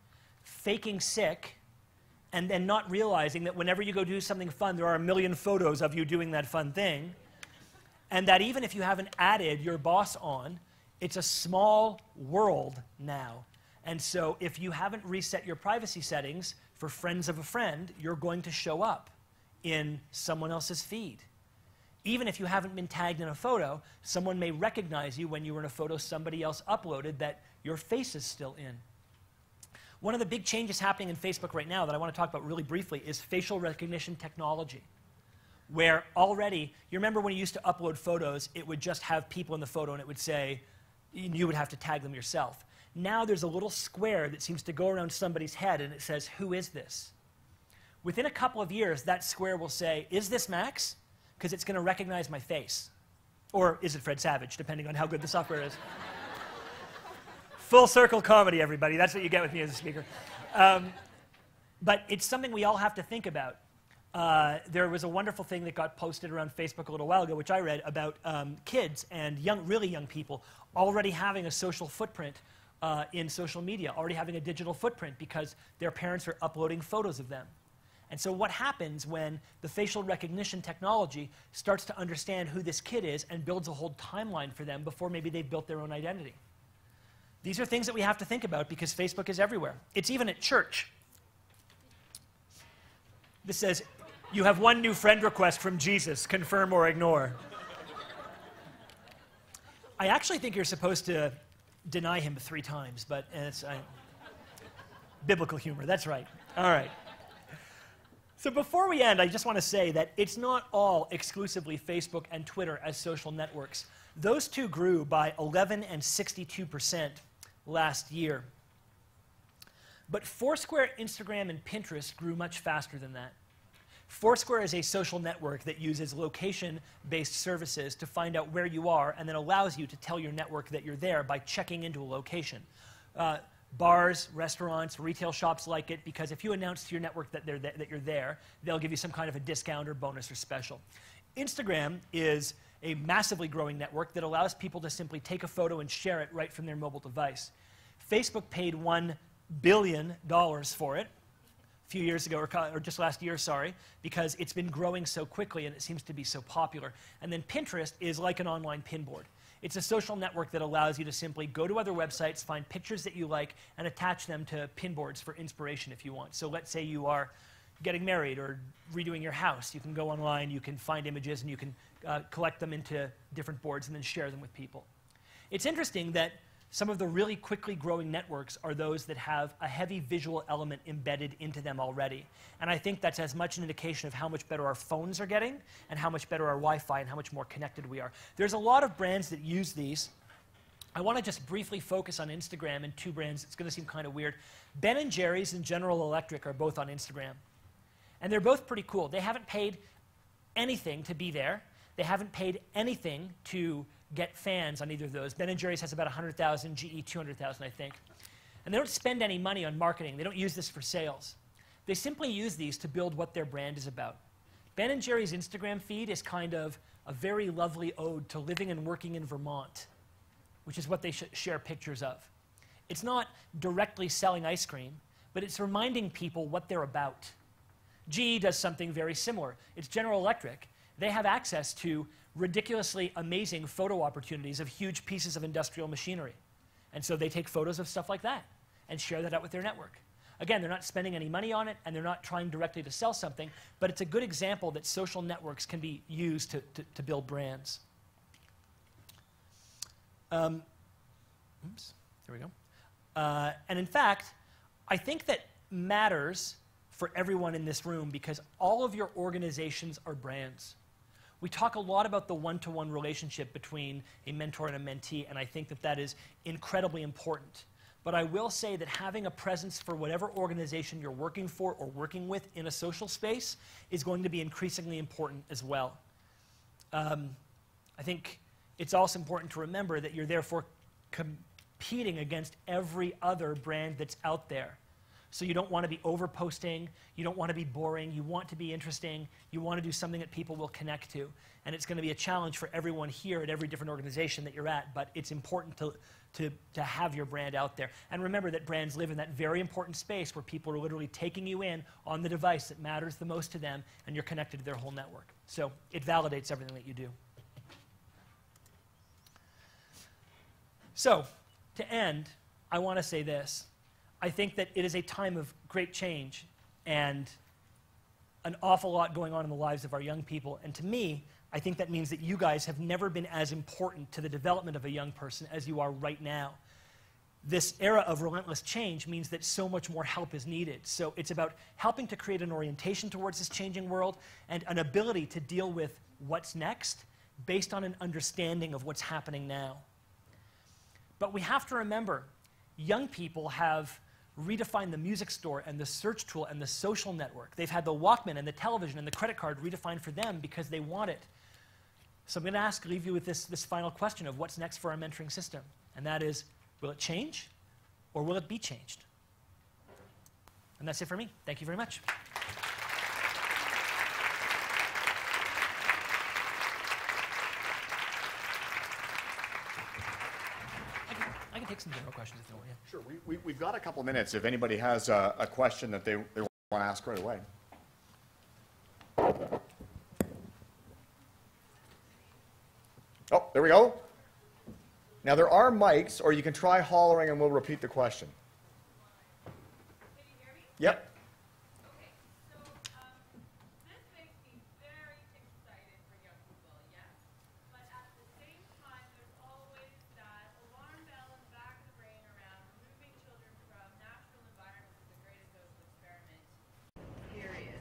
faking sick, and then not realizing that whenever you go do something fun, there are a million photos of you doing that fun thing, and that even if you haven't added your boss on, it's a small world now. And so if you haven't reset your privacy settings for friends of a friend, you're going to show up in someone else's feed. Even if you haven't been tagged in a photo, someone may recognize you when you were in a photo somebody else uploaded that your face is still in. One of the big changes happening in Facebook right now that I want to talk about really briefly is facial recognition technology. Where already, you remember when you used to upload photos, it would just have people in the photo and it would say, you would have to tag them yourself. Now there's a little square that seems to go around somebody's head and it says, Who is this? Within a couple of years, that square will say, Is this Max? Because it's going to recognize my face. Or is it Fred Savage, depending on how good the software is? Full circle comedy, everybody. That's what you get with me as a speaker. Um, but it's something we all have to think about. Uh, there was a wonderful thing that got posted around Facebook a little while ago, which I read about um, kids and young, really young people already having a social footprint uh, in social media, already having a digital footprint because their parents are uploading photos of them. And so, what happens when the facial recognition technology starts to understand who this kid is and builds a whole timeline for them before maybe they've built their own identity? These are things that we have to think about because Facebook is everywhere. It's even at church. This says, You have one new friend request from Jesus, confirm or ignore. I actually think you're supposed to deny him three times, but eh, it's I, biblical humor. That's right. All right. So before we end, I just want to say that it's not all exclusively Facebook and Twitter as social networks. Those two grew by 11 and 62 percent last year. But Foursquare, Instagram, and Pinterest grew much faster than that. Foursquare is a social network that uses location based services to find out where you are and then allows you to tell your network that you're there by checking into a location. Uh, bars, restaurants, retail shops like it because if you announce to your network that, th that you're there, they'll give you some kind of a discount or bonus or special. Instagram is a massively growing network that allows people to simply take a photo and share it right from their mobile device. Facebook paid $1 billion for it a few years ago, or, or, just last year, sorry, because it's been growing so quickly and it seems to be so popular. And then Pinterest is like an online pinboard. It's a social network that allows you to simply go to other websites, find pictures that you like, and attach them to pinboards for inspiration if you want. So let's say you are getting married or redoing your house. You can go online, you can find images, and you can uh, collect them into different boards and then share them with people. It's interesting that some of the really quickly growing networks are those that have a heavy visual element embedded into them already. And I think that's as much an indication of how much better our phones are getting and how much better our Wi Fi and how much more connected we are. There's a lot of brands that use these. I want to just briefly focus on Instagram and two brands. It's going to seem kind of weird. Ben and Jerry's and General Electric are both on Instagram. And they're both pretty cool. They haven't paid anything to be there. They haven't paid anything to get fans on either of those. Ben & Jerry's has about 100,000, GE 200,000, I think. And they don't spend any money on marketing. They don't use this for sales. They simply use these to build what their brand is about. Ben & Jerry's Instagram feed is kind of a very lovely ode to living and working in Vermont, which is what they sh share pictures of. It's not directly selling ice cream, but it's reminding people what they're about. GE does something very similar. It's General Electric. They have access to ridiculously amazing photo opportunities of huge pieces of industrial machinery. And so they take photos of stuff like that and share that out with their network. Again, they're not spending any money on it and they're not trying directly to sell something, but it's a good example that social networks can be used to, to, to build brands. Um, oops, there we go. Uh, and in fact, I think that matters for everyone in this room because all of your organizations are brands. We talk a lot about the one to one relationship between a mentor and a mentee, and I think that that is incredibly important. But I will say that having a presence for whatever organization you're working for or working with in a social space is going to be increasingly important as well. Um, I think it's also important to remember that you're therefore competing against every other brand that's out there. So you don't want to be over posting. You don't want to be boring. You want to be interesting. You want to do something that people will connect to. And it's going to be a challenge for everyone here at every different organization that you're at. But it's important to, to, to have your brand out there. And remember that brands live in that very important space where people are literally taking you in on the device that matters the most to them, and you're connected to their whole network. So it validates everything that you do. So, to end, I want to say this. I think that it is a time of great change and an awful lot going on in the lives of our young people. And to me, I think that means that you guys have never been as important to the development of a young person as you are right now. This era of relentless change means that so much more help is needed. So it's about helping to create an orientation towards this changing world and an ability to deal with what's next based on an understanding of what's happening now. But we have to remember young people have redefine the music store and the search tool and the social network. They've had the Walkman and the television and the credit card redefined for them because they want it. So I'm going to ask, leave you with this, this final question of what's next for our mentoring system. And that is, will it change or will it be changed? And that's it for me. Thank you very much. I can, I can take some general questions if you want. Yeah. Sure, we, we, we've got a couple minutes if anybody has a, a question that they, they want to ask right away. Oh, there we go. Now, there are mics, or you can try hollering and we'll repeat the question. Yep. period.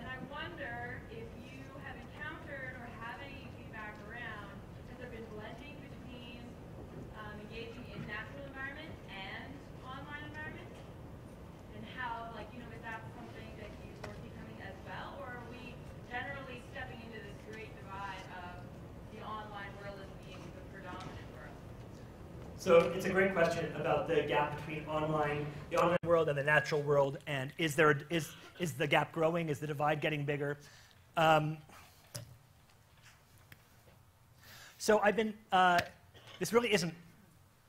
And I wonder if you have encountered or have any feedback around, has there been blending between um, engaging in natural environment and online environment? And how, like, you know, is that something that you foresee coming as well? Or are we generally stepping into this great divide of the online world as being the predominant world? So it's a great question about the gap between online, the online world and the natural world, and is there is is the gap growing? Is the divide getting bigger? Um, so I've been. Uh, this really isn't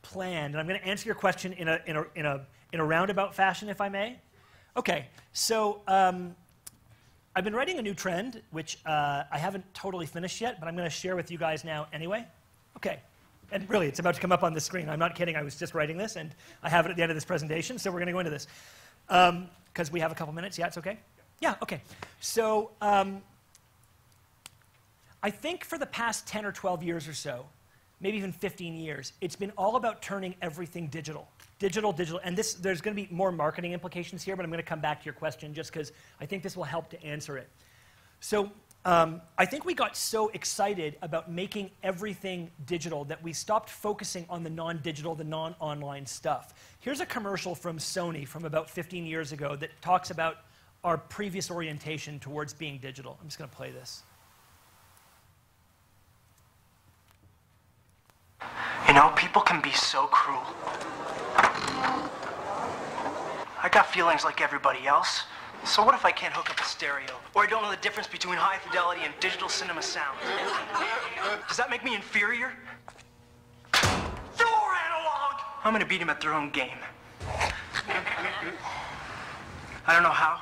planned, and I'm going to answer your question in a in a in a in a roundabout fashion, if I may. Okay. So. Um, I've been writing a new trend, which uh, I haven't totally finished yet, but I'm going to share with you guys now anyway. Okay. And really, it's about to come up on the screen. I'm not kidding. I was just writing this, and I have it at the end of this presentation, so we're going to go into this. Because we have a couple minutes. Yeah, it's okay? Yeah, okay. So um, I think for the past 10 or 12 years or so, maybe even 15 years, it's been all about turning everything digital. Digital, digital. And this, there's going to be more marketing implications here, but I'm going to come back to your question just because I think this will help to answer it. So um, I think we got so excited about making everything digital that we stopped focusing on the non digital, the non online stuff. Here's a commercial from Sony from about 15 years ago that talks about our previous orientation towards being digital. I'm just going to play this. You know, people can be so cruel. I got feelings like everybody else. So what if I can't hook up a stereo? Or I don't know the difference between high fidelity and digital cinema sound? Does that make me inferior? You're analog! I'm gonna beat him at their own game. I don't know how,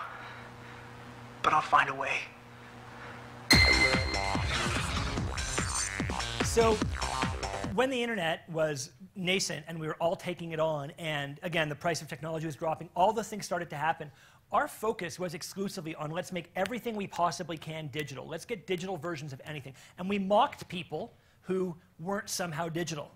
but I'll find a way. So, when the internet was nascent and we were all taking it on, and again, the price of technology was dropping, all the things started to happen. Our focus was exclusively on let's make everything we possibly can digital. Let's get digital versions of anything. And we mocked people who weren't somehow digital.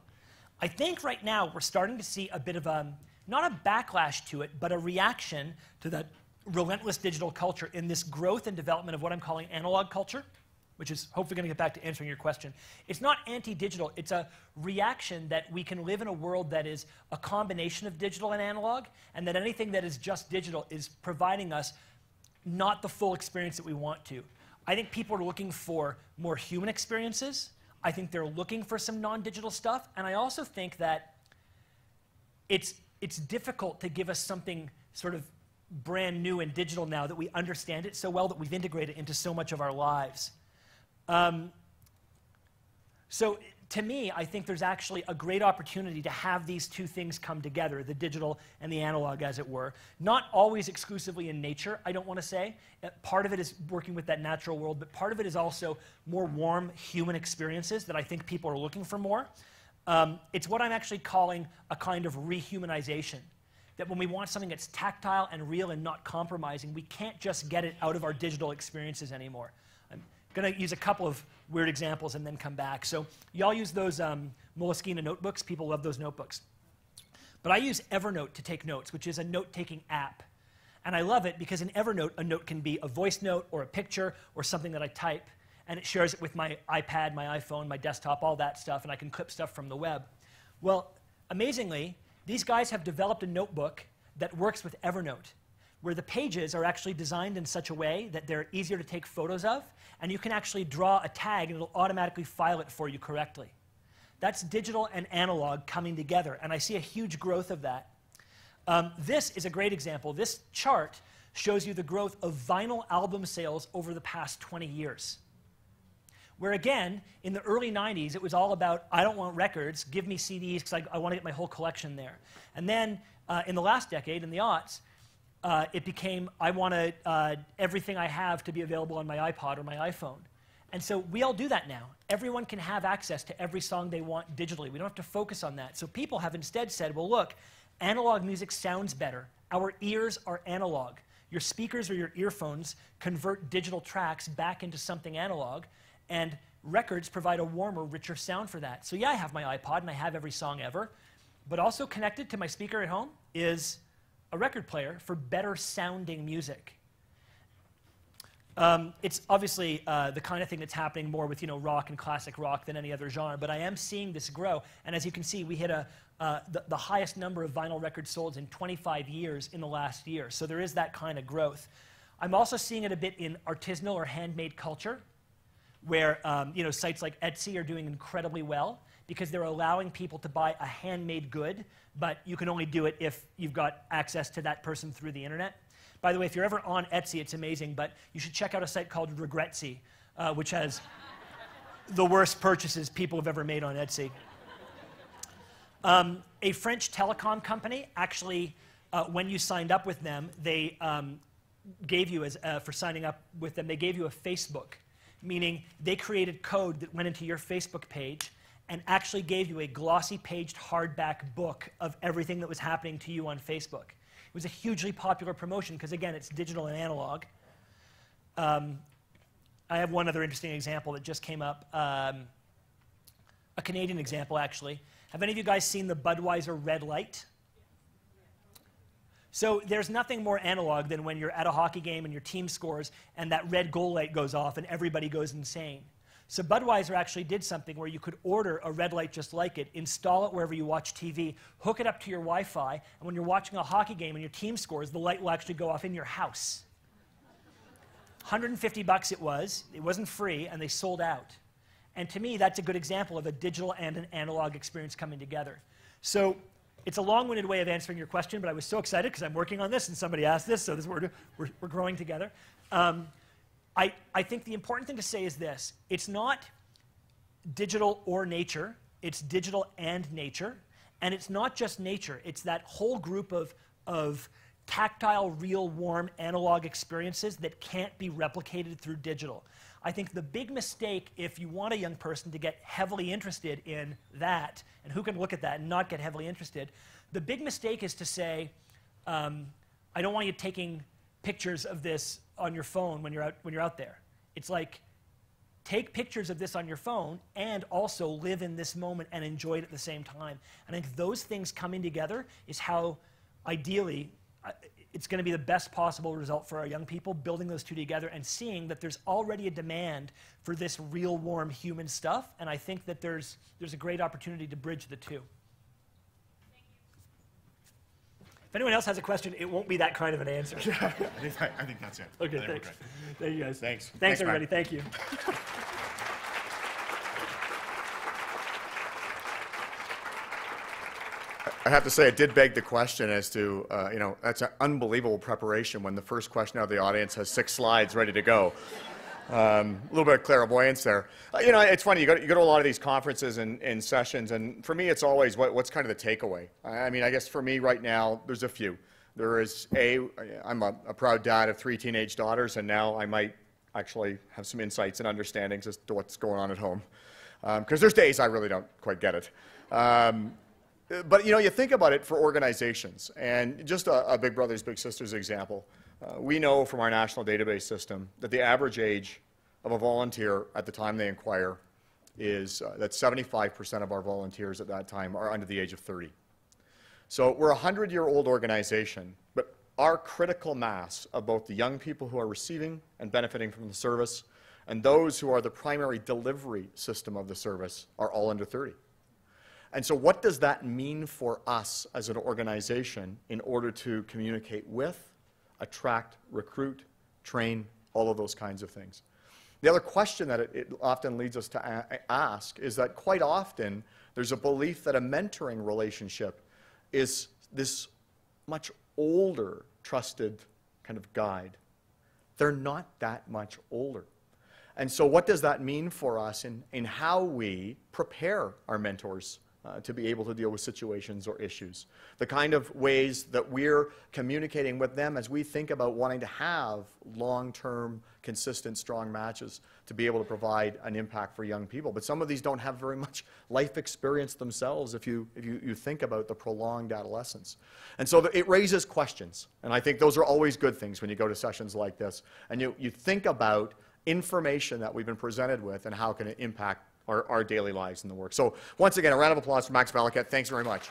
I think right now we're starting to see a bit of a, not a backlash to it, but a reaction to that relentless digital culture in this growth and development of what I'm calling analog culture which is hopefully going to get back to answering your question. It's not anti digital, it's a reaction that we can live in a world that is a combination of digital and analog, and that anything that is just digital is providing us not the full experience that we want to. I think people are looking for more human experiences. I think they're looking for some non digital stuff, and I also think that it's, it's difficult to give us something sort of brand new and digital now that we understand it so well that we've integrated it into so much of our lives. Um, so to me, I think there's actually a great opportunity to have these two things come together, the digital and the analog, as it were. Not always exclusively in nature, I don't want to say. Uh, Part of it is working with that natural world, but part of it is also more warm human experiences that I think people are looking for more. Um, it's what I'm actually calling a kind of rehumanization. That when we want something that's tactile and real and not compromising, we can't just get it out of our digital experiences anymore. Going to use a couple of weird examples and then come back. So, y'all use those um, notebooks. People love those notebooks. But I use Evernote to take notes, which is a note taking app. And I love it because in Evernote, a note can be a voice note or a picture or something that I type. And it shares it with my iPad, my iPhone, my desktop, all that stuff. And I can clip stuff from the web. Well, amazingly, these guys have developed a notebook that works with Evernote, where the pages are actually designed in such a way that they're easier to take photos of, and you can actually draw a tag and it'll automatically file it for you correctly. That's digital and analog coming together, and I see a huge growth of that. Um, this is a great example. This chart shows you the growth of vinyl album sales over the past 20 years. Where again, in the early 90s, it was all about, I don't want records, give me CDs because I, I want to get my whole collection there. And then uh, in the last decade, in the aughts, uh, it became, I want uh, everything I have to be available on my iPod or my iPhone. And so we all do that now. Everyone can have access to every song they want digitally. We don't have to focus on that. So people have instead said, well, look, analog music sounds better. Our ears are analog. Your speakers or your earphones convert digital tracks back into something analog, and records provide a warmer, richer sound for that. So, yeah, I have my iPod and I have every song ever, but also connected to my speaker at home is a record player for better sounding music. Um, it's obviously uh, the kind of thing that's happening more with you know rock and classic rock than any other genre, but I am seeing this grow. And as you can see, we hit a, uh, the, the, highest number of vinyl records sold in 25 years in the last year. So there is that kind of growth. I'm also seeing it a bit in artisanal or handmade culture, where um, you know sites like Etsy are doing incredibly well because they're allowing people to buy a handmade good, but you can only do it if you've got access to that person through the internet. By the way, if you're ever on Etsy, it's amazing, but you should check out a site called Regretsy, uh, which has the worst purchases people have ever made on Etsy. Um, a French telecom company actually, uh, when you signed up with them, they um, gave you, as, uh, for signing up with them, they gave you a Facebook, meaning they created code that went into your Facebook page and actually gave you a glossy paged hardback book of everything that was happening to you on Facebook. It was a hugely popular promotion because, again, it's digital and analog. Um, I have one other interesting example that just came up. Um, a Canadian example, actually. Have any of you guys seen the Budweiser red light? So there's nothing more analog than when you're at a hockey game and your team scores and that red goal light goes off and everybody goes insane. So Budweiser actually did something where you could order a red light just like it, install it wherever you watch TV, hook it up to your Wi-Fi, and when you're watching a hockey game and your team scores, the light will actually go off in your house. 150 bucks it was. It wasn't free, and they sold out. And to me, that's a good example of a digital and an analog experience coming together. So it's a long-winded way of answering your question, but I was so excited because I'm working on this and somebody asked this, so this, we're, we're, we're growing together. Um, I, I think the important thing to say is this it's not digital or nature, it's digital and nature. And it's not just nature, it's that whole group of, of tactile, real, warm analog experiences that can't be replicated through digital. I think the big mistake, if you want a young person to get heavily interested in that, and who can look at that and not get heavily interested, the big mistake is to say, um, I don't want you taking pictures of this on your phone when you're out, when you're out there. It's like, take pictures of this on your phone and also live in this moment and enjoy it at the same time. And I think those things coming together is how, ideally, uh, it's going to be the best possible result for our young people, building those two together and seeing that there's already a demand for this real, warm human stuff. And I think that there's, there's a great opportunity to bridge the two. If anyone else has a question, it won't be that kind of an answer. I, think, I, think, that's it. Okay, thanks. Thank you guys. Thanks. Thanks, thanks everybody. Thank you. I have to say, it did beg the question as to, uh, you know, that's an unbelievable preparation when the first question out of the audience has six slides ready to go. Um, a little bit of clairvoyance there. Uh, you know, it's funny, you go, to, you go to a lot of these conferences and, and sessions, and for me, it's always what, what's kind of the takeaway. I mean, I guess for me right now, there's a few. There is A, I'm a, a proud dad of three teenage daughters, and now I might actually have some insights and understandings as to what's going on at home. Because um, there's days I really don't quite get it. Um, but you know, you think about it for organizations, and just a, a Big Brothers Big Sisters example. Uh, we know from our national database system that the average age of a volunteer at the time they inquire is uh, that 75% of our volunteers at that time are under the age of 30. So we're a 100-year-old organization, but our critical mass of both the young people who are receiving and benefiting from the service and those who are the primary delivery system of the service are all under 30. And so, what does that mean for us as an organization in order to communicate with, attract, recruit, train, all of those kinds of things? The other question that it, it often leads us to ask is that quite often there's a belief that a mentoring relationship is this much older, trusted kind of guide. They're not that much older. And so, what does that mean for us in, in how we prepare our mentors uh, to be able to deal with situations or issues? The kind of ways that we're communicating with them as we think about wanting to have long term, consistent, strong matches to be able to provide an impact for young people. But some of these don't have very much life experience themselves if you, if you, you think about the prolonged adolescence. And so it raises questions. And I think those are always good things when you go to sessions like this. And you, you think about information that we've been presented with and how can it impact our, our daily lives in the work. So once again, a round of applause for Max Valiquette. Thanks very much.